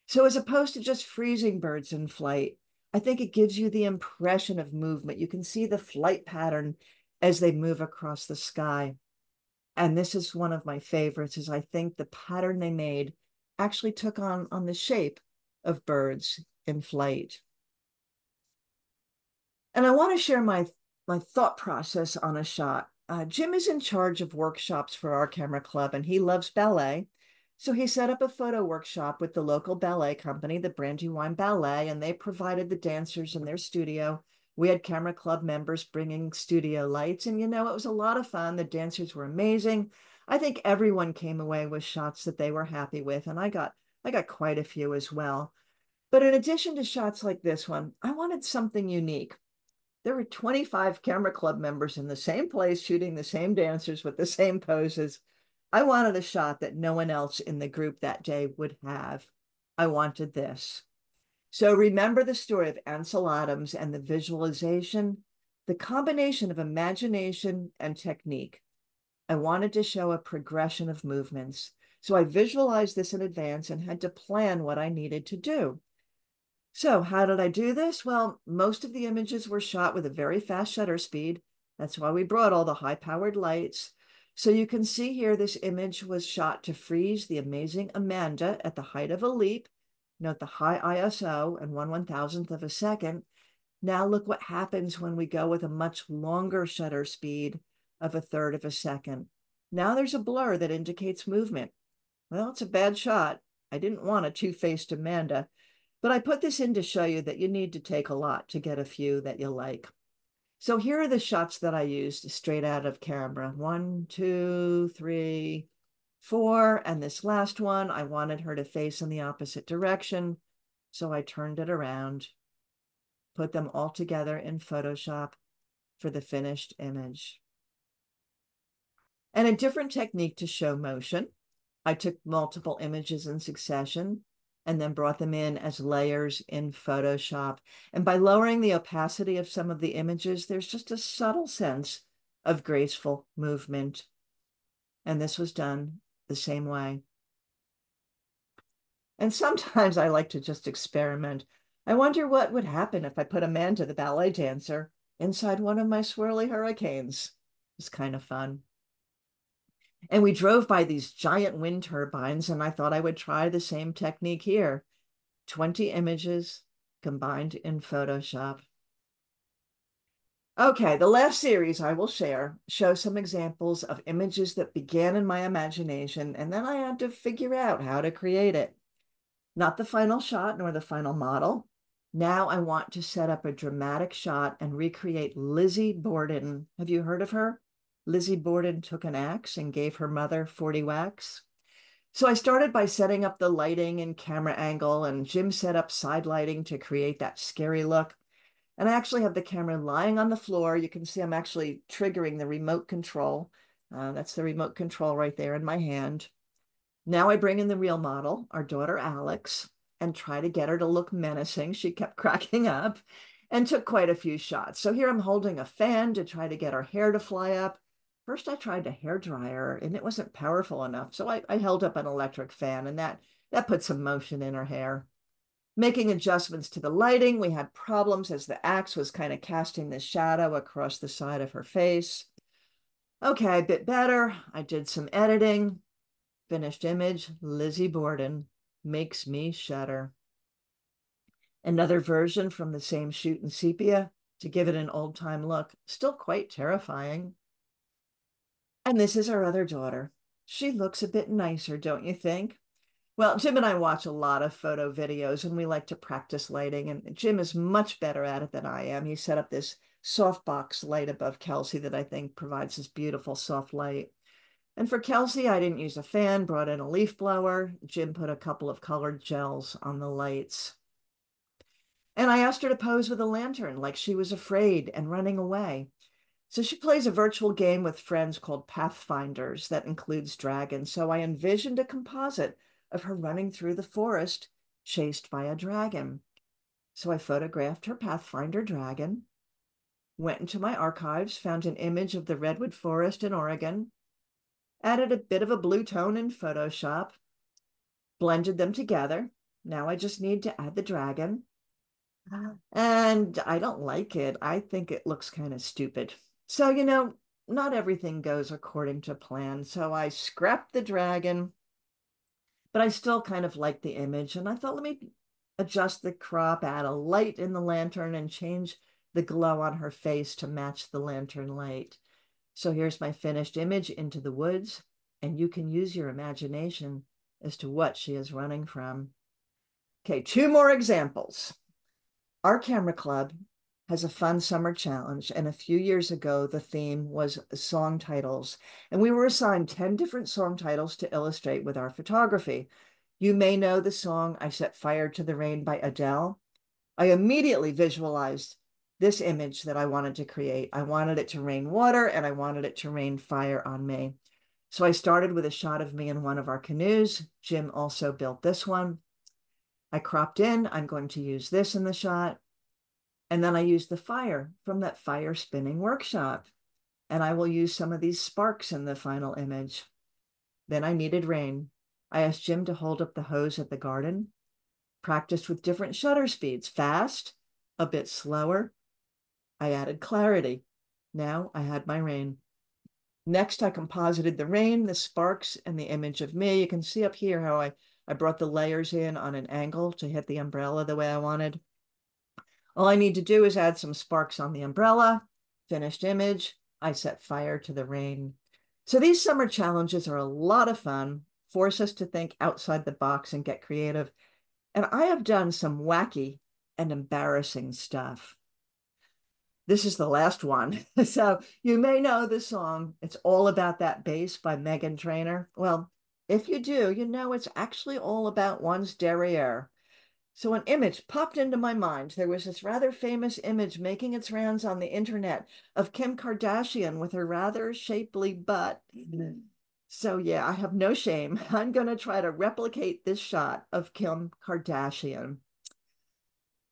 [SPEAKER 1] So as opposed to just freezing birds in flight, I think it gives you the impression of movement. You can see the flight pattern as they move across the sky. And this is one of my favorites is I think the pattern they made actually took on, on the shape of birds in flight. And I want to share my, my thought process on a shot. Uh, Jim is in charge of workshops for our camera club and he loves ballet. So he set up a photo workshop with the local ballet company, the Brandywine Ballet, and they provided the dancers in their studio. We had camera club members bringing studio lights, and you know, it was a lot of fun. The dancers were amazing. I think everyone came away with shots that they were happy with, and I got I got quite a few as well. But in addition to shots like this one, I wanted something unique. There were 25 camera club members in the same place shooting the same dancers with the same poses. I wanted a shot that no one else in the group that day would have. I wanted this. So remember the story of Ansel Adams and the visualization, the combination of imagination and technique. I wanted to show a progression of movements. So I visualized this in advance and had to plan what I needed to do. So how did I do this? Well, most of the images were shot with a very fast shutter speed. That's why we brought all the high powered lights. So you can see here, this image was shot to freeze the amazing Amanda at the height of a leap. Note the high ISO and one one thousandth of a second. Now look what happens when we go with a much longer shutter speed of a third of a second. Now there's a blur that indicates movement. Well, it's a bad shot. I didn't want a two-faced Amanda, but I put this in to show you that you need to take a lot to get a few that you like. So here are the shots that I used straight out of camera. One, two, three, four. And this last one, I wanted her to face in the opposite direction. So I turned it around, put them all together in Photoshop for the finished image. And a different technique to show motion. I took multiple images in succession and then brought them in as layers in Photoshop. And by lowering the opacity of some of the images, there's just a subtle sense of graceful movement. And this was done the same way. And sometimes I like to just experiment. I wonder what would happen if I put Amanda the ballet dancer inside one of my swirly hurricanes. It's kind of fun. And we drove by these giant wind turbines, and I thought I would try the same technique here 20 images combined in Photoshop. Okay, the last series I will share shows some examples of images that began in my imagination, and then I had to figure out how to create it. Not the final shot nor the final model. Now I want to set up a dramatic shot and recreate Lizzie Borden. Have you heard of her? Lizzie Borden took an axe and gave her mother 40 whacks. So I started by setting up the lighting and camera angle, and Jim set up side lighting to create that scary look. And I actually have the camera lying on the floor. You can see I'm actually triggering the remote control. Uh, that's the remote control right there in my hand. Now I bring in the real model, our daughter Alex, and try to get her to look menacing. She kept cracking up and took quite a few shots. So here I'm holding a fan to try to get her hair to fly up. First, I tried a hair dryer and it wasn't powerful enough. So I, I held up an electric fan and that, that put some motion in her hair. Making adjustments to the lighting, we had problems as the axe was kind of casting the shadow across the side of her face. Okay, a bit better. I did some editing. Finished image, Lizzie Borden makes me shudder. Another version from the same shoot in sepia to give it an old time look, still quite terrifying. And this is our other daughter. She looks a bit nicer, don't you think? Well, Jim and I watch a lot of photo videos and we like to practice lighting. And Jim is much better at it than I am. He set up this softbox light above Kelsey that I think provides this beautiful soft light. And for Kelsey, I didn't use a fan, brought in a leaf blower. Jim put a couple of colored gels on the lights. And I asked her to pose with a lantern like she was afraid and running away. So she plays a virtual game with friends called Pathfinders that includes dragons. So I envisioned a composite of her running through the forest chased by a dragon. So I photographed her Pathfinder dragon, went into my archives, found an image of the redwood forest in Oregon, added a bit of a blue tone in Photoshop, blended them together. Now I just need to add the dragon. And I don't like it. I think it looks kind of stupid. So, you know, not everything goes according to plan. So I scrapped the dragon, but I still kind of like the image. And I thought, let me adjust the crop, add a light in the lantern, and change the glow on her face to match the lantern light. So here's my finished image into the woods, and you can use your imagination as to what she is running from. Okay, two more examples. Our camera club has a fun summer challenge. And a few years ago, the theme was song titles. And we were assigned 10 different song titles to illustrate with our photography. You may know the song I Set Fire to the Rain by Adele. I immediately visualized this image that I wanted to create. I wanted it to rain water and I wanted it to rain fire on me. So I started with a shot of me in one of our canoes. Jim also built this one. I cropped in. I'm going to use this in the shot. And then I use the fire from that fire spinning workshop. And I will use some of these sparks in the final image. Then I needed rain. I asked Jim to hold up the hose at the garden, practiced with different shutter speeds, fast, a bit slower. I added clarity. Now I had my rain. Next, I composited the rain, the sparks, and the image of me. You can see up here how I, I brought the layers in on an angle to hit the umbrella the way I wanted. All I need to do is add some sparks on the umbrella, finished image, I set fire to the rain. So these summer challenges are a lot of fun, force us to think outside the box and get creative. And I have done some wacky and embarrassing stuff. This is the last one. so you may know the song. It's all about that bass by Meghan Trainor. Well, if you do, you know it's actually all about one's derriere. So an image popped into my mind. There was this rather famous image making its rounds on the internet of Kim Kardashian with her rather shapely butt. Mm-hmm. So yeah, I have no shame. I'm going to try to replicate this shot of Kim Kardashian.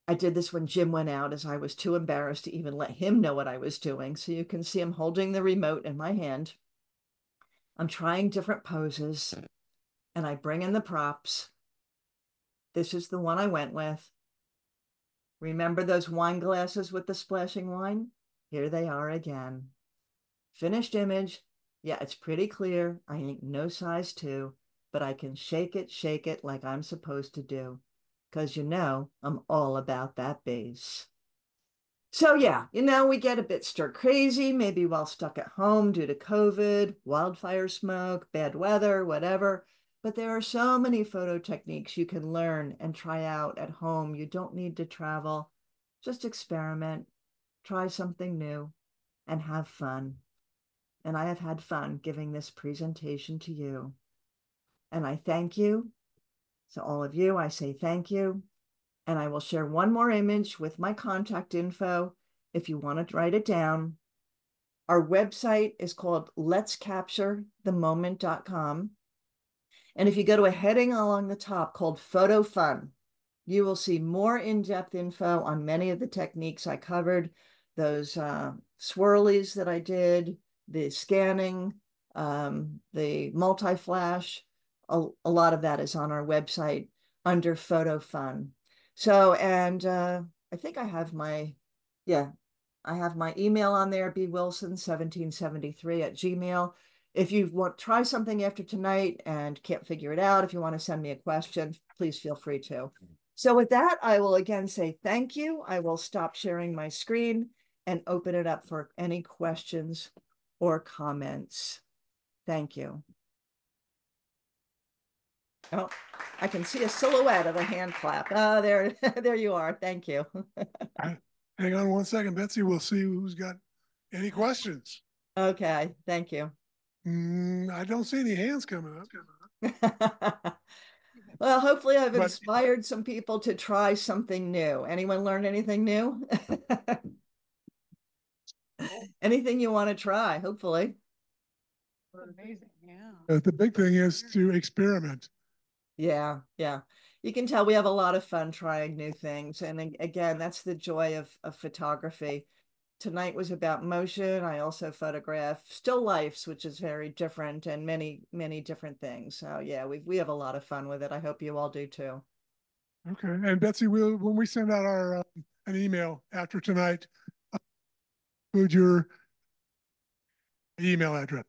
[SPEAKER 1] I did this when Jim went out as I was too embarrassed to even let him know what I was doing. So you can see him holding the remote in my hand. I'm trying different poses and I bring in the props. This is the one I went with. Remember those wine glasses with the splashing wine? Here they are again. Finished image. Yeah, it's pretty clear. I ain't no size two, but I can shake it, shake it like I'm supposed to do because you know I'm all about that bass. So yeah, you know, we get a bit stir crazy, maybe while stuck at home due to COVID, wildfire smoke, bad weather, whatever. But there are so many photo techniques you can learn and try out at home. You don't need to travel. Just experiment, try something new, and have fun. And I have had fun giving this presentation to you. And I thank you so all of you, I say thank you. And I will share one more image with my contact info if you want to write it down. Our website is called letscapturethemoment.com. And if you go to a heading along the top called Photo Fun, you will see more in-depth info on many of the techniques I covered, those uh, swirlies that I did, the scanning, um, the multi-flash, a, a lot of that is on our website under photo fun. So, and uh, I think I have my, yeah, I have my email on there, bwilson1773 at gmail. If you want to try something after tonight and can't figure it out, if you want to send me a question, please feel free to. Mm-hmm. So with that, I will again say thank you. I will stop sharing my screen and open it up for any questions or comments. Thank you. Oh, I can see a silhouette of a hand clap. Oh, there, there you are. Thank you.
[SPEAKER 2] Hang on one second, Betsy. We'll see who's got any questions.
[SPEAKER 1] Okay, thank you.
[SPEAKER 2] Mm, I don't see any hands coming up.
[SPEAKER 1] well, hopefully I've
[SPEAKER 2] But-
[SPEAKER 1] inspired some people to try something new. Anyone learn anything new? anything you want to try, hopefully.
[SPEAKER 4] Amazing, yeah.
[SPEAKER 2] Uh, the big thing is to experiment.
[SPEAKER 1] Yeah, yeah. You can tell we have a lot of fun trying new things. And again, that's the joy of, of photography. Tonight was about motion. I also photograph still lifes, which is very different and many, many different things. So yeah, we we have a lot of fun with it. I hope you all do too.
[SPEAKER 2] Okay, and Betsy, we'll, when we send out our, uh, an email after tonight, uh, include your email address.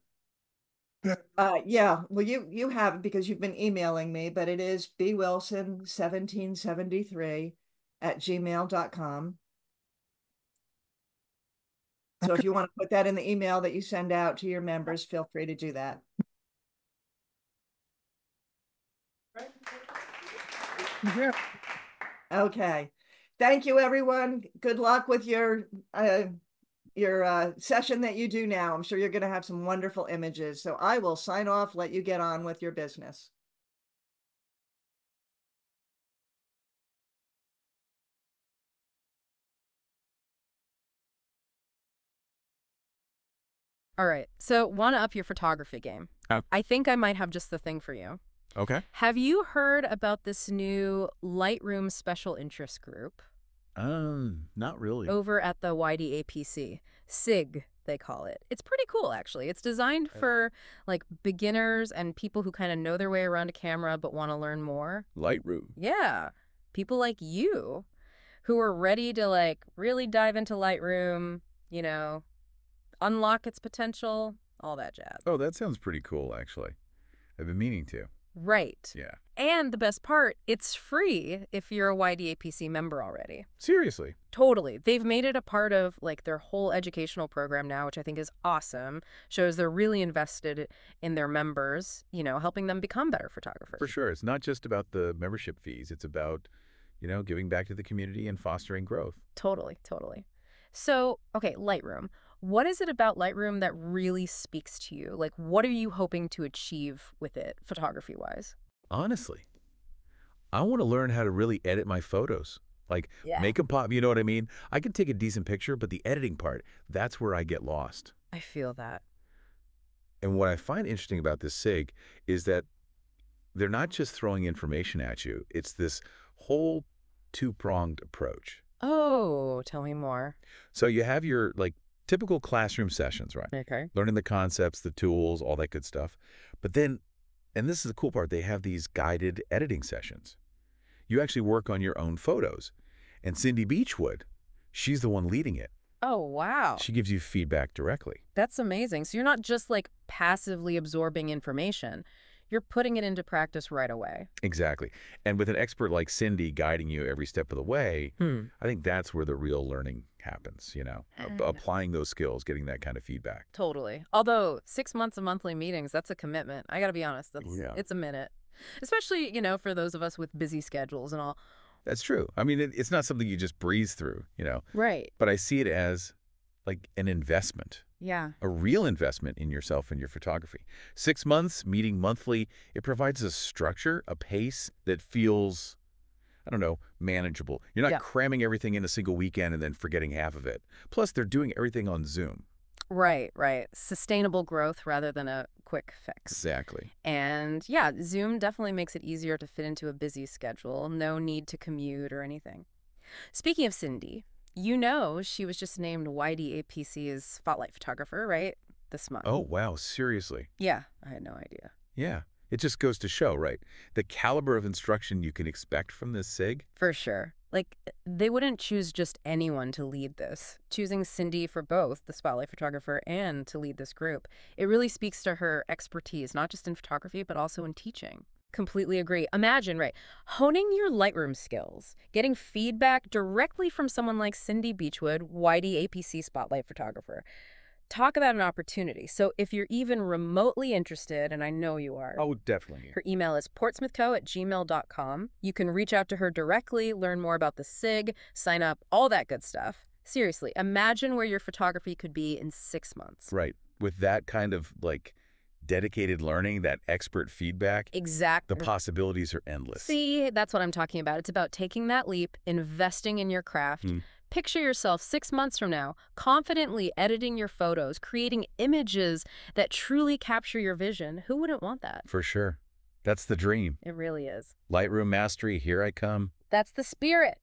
[SPEAKER 1] Uh yeah, well you you have it because you've been emailing me, but it is bwilson1773 at gmail.com. So if you want to put that in the email that you send out to your members, feel free to do that.
[SPEAKER 2] yeah,
[SPEAKER 1] Okay. Thank you, everyone. Good luck with your uh your uh session that you do now. I'm sure you're going to have some wonderful images. So I will sign off, let you get on with your business.
[SPEAKER 5] All right. So, want to up your photography game?
[SPEAKER 6] Uh.
[SPEAKER 5] I think I might have just the thing for you.
[SPEAKER 6] Okay.
[SPEAKER 5] Have you heard about this new Lightroom special interest group
[SPEAKER 6] Um, not really.
[SPEAKER 5] over at the YDAPC? SIG, they call it. It's pretty cool, actually. It's designed
[SPEAKER 6] Uh.
[SPEAKER 5] for like beginners and people who kind of know their way around a camera but want to learn more.
[SPEAKER 6] Lightroom.
[SPEAKER 5] Yeah. People like you who are ready to like really dive into Lightroom, you know, unlock its potential all that jazz.
[SPEAKER 6] Oh, that sounds pretty cool, actually. I've been meaning to.
[SPEAKER 5] Right.
[SPEAKER 6] Yeah.
[SPEAKER 5] And the best part, it's free if you're a YDAPC member already.
[SPEAKER 6] Seriously.
[SPEAKER 5] Totally. They've made it a part of like their whole educational program now, which I think is awesome. Shows they're really invested in their members, you know, helping them become better photographers.
[SPEAKER 6] For sure. It's not just about the membership fees. It's about, you know, giving back to the community and fostering growth.
[SPEAKER 5] Totally, totally. So, okay, Lightroom. What is it about Lightroom that really speaks to you? Like, what are you hoping to achieve with it, photography wise?
[SPEAKER 6] Honestly, I want to learn how to really edit my photos. Like,
[SPEAKER 5] Yeah.
[SPEAKER 6] make them pop. You know what I mean? I can take a decent picture, but the editing part, that's where I get lost.
[SPEAKER 5] I feel that.
[SPEAKER 6] And what I find interesting about this SIG is that they're not just throwing information at you. It's this whole two-pronged approach.
[SPEAKER 5] Oh, tell me more.
[SPEAKER 6] So you have your like typical classroom sessions, right?
[SPEAKER 5] Okay.
[SPEAKER 6] Learning the concepts, the tools, all that good stuff. But then, and this is the cool part, they have these guided editing sessions. You actually work on your own photos. And Cindy Beachwood, she's the one leading it.
[SPEAKER 5] Oh, wow.
[SPEAKER 6] She gives you feedback directly.
[SPEAKER 5] That's amazing. So you're not just like passively absorbing information, you're putting it into practice right away.
[SPEAKER 6] Exactly. And with an expert like Cindy guiding you every step of the way,
[SPEAKER 5] Hmm.
[SPEAKER 6] I think that's where the real learning happens, you know,
[SPEAKER 5] And-
[SPEAKER 6] applying those skills, getting that kind of feedback.
[SPEAKER 5] Totally. Although six months of monthly meetings, that's a commitment. I got to be honest. That's
[SPEAKER 6] Yeah.
[SPEAKER 5] it's a minute, especially you know for those of us with busy schedules and all.
[SPEAKER 6] That's true. I mean, it, it's not something you just breeze through, you know,
[SPEAKER 5] Right.
[SPEAKER 6] but I see it as like an investment.
[SPEAKER 5] Yeah.
[SPEAKER 6] a real investment in yourself and your photography. Six months, meeting monthly, it provides a structure, a pace that feels, I don't know, manageable. You're not
[SPEAKER 5] Yeah.
[SPEAKER 6] cramming everything in a single weekend and then forgetting half of it. Plus, they're doing everything on Zoom.
[SPEAKER 5] Right. Right. Sustainable growth rather than a quick fix.
[SPEAKER 6] Exactly.
[SPEAKER 5] And yeah, Zoom definitely makes it easier to fit into a busy schedule. No need to commute or anything. Speaking of Cindy, you know she was just named YDAPC's Spotlight Photographer, right? This month.
[SPEAKER 6] Oh, wow. Seriously.
[SPEAKER 5] Yeah, I had no idea.
[SPEAKER 6] Yeah. It just goes to show, right? The caliber of instruction you can expect from this SIG.
[SPEAKER 5] For sure. Like, eh, they wouldn't choose just anyone to lead this. Choosing Cindy for both the spotlight photographer and to lead this group, it really speaks to her expertise, not just in photography, but also in teaching. Completely agree. Imagine, right, honing your Lightroom skills, getting feedback directly from someone like Cindy Beachwood, YD APC spotlight photographer. Talk about an opportunity. So if you're even remotely interested, and I know you are,
[SPEAKER 6] Oh, definitely.
[SPEAKER 5] her email is portsmouthco at gmail.com. You can reach out to her directly, learn more about the SIG, sign up, all that good stuff. Seriously, imagine where your photography could be in six months.
[SPEAKER 6] Right. With that kind of like dedicated learning, that expert feedback,
[SPEAKER 5] Exactly.
[SPEAKER 6] the possibilities are endless.
[SPEAKER 5] See, that's what I'm talking about. It's about taking that leap, investing in your craft.
[SPEAKER 6] Hmm.
[SPEAKER 5] Picture yourself six months from now, confidently editing your photos, creating images that truly capture your vision. Who wouldn't want that?
[SPEAKER 6] For sure. That's the dream.
[SPEAKER 5] It really is.
[SPEAKER 6] Lightroom mastery, here I come.
[SPEAKER 5] That's the spirit.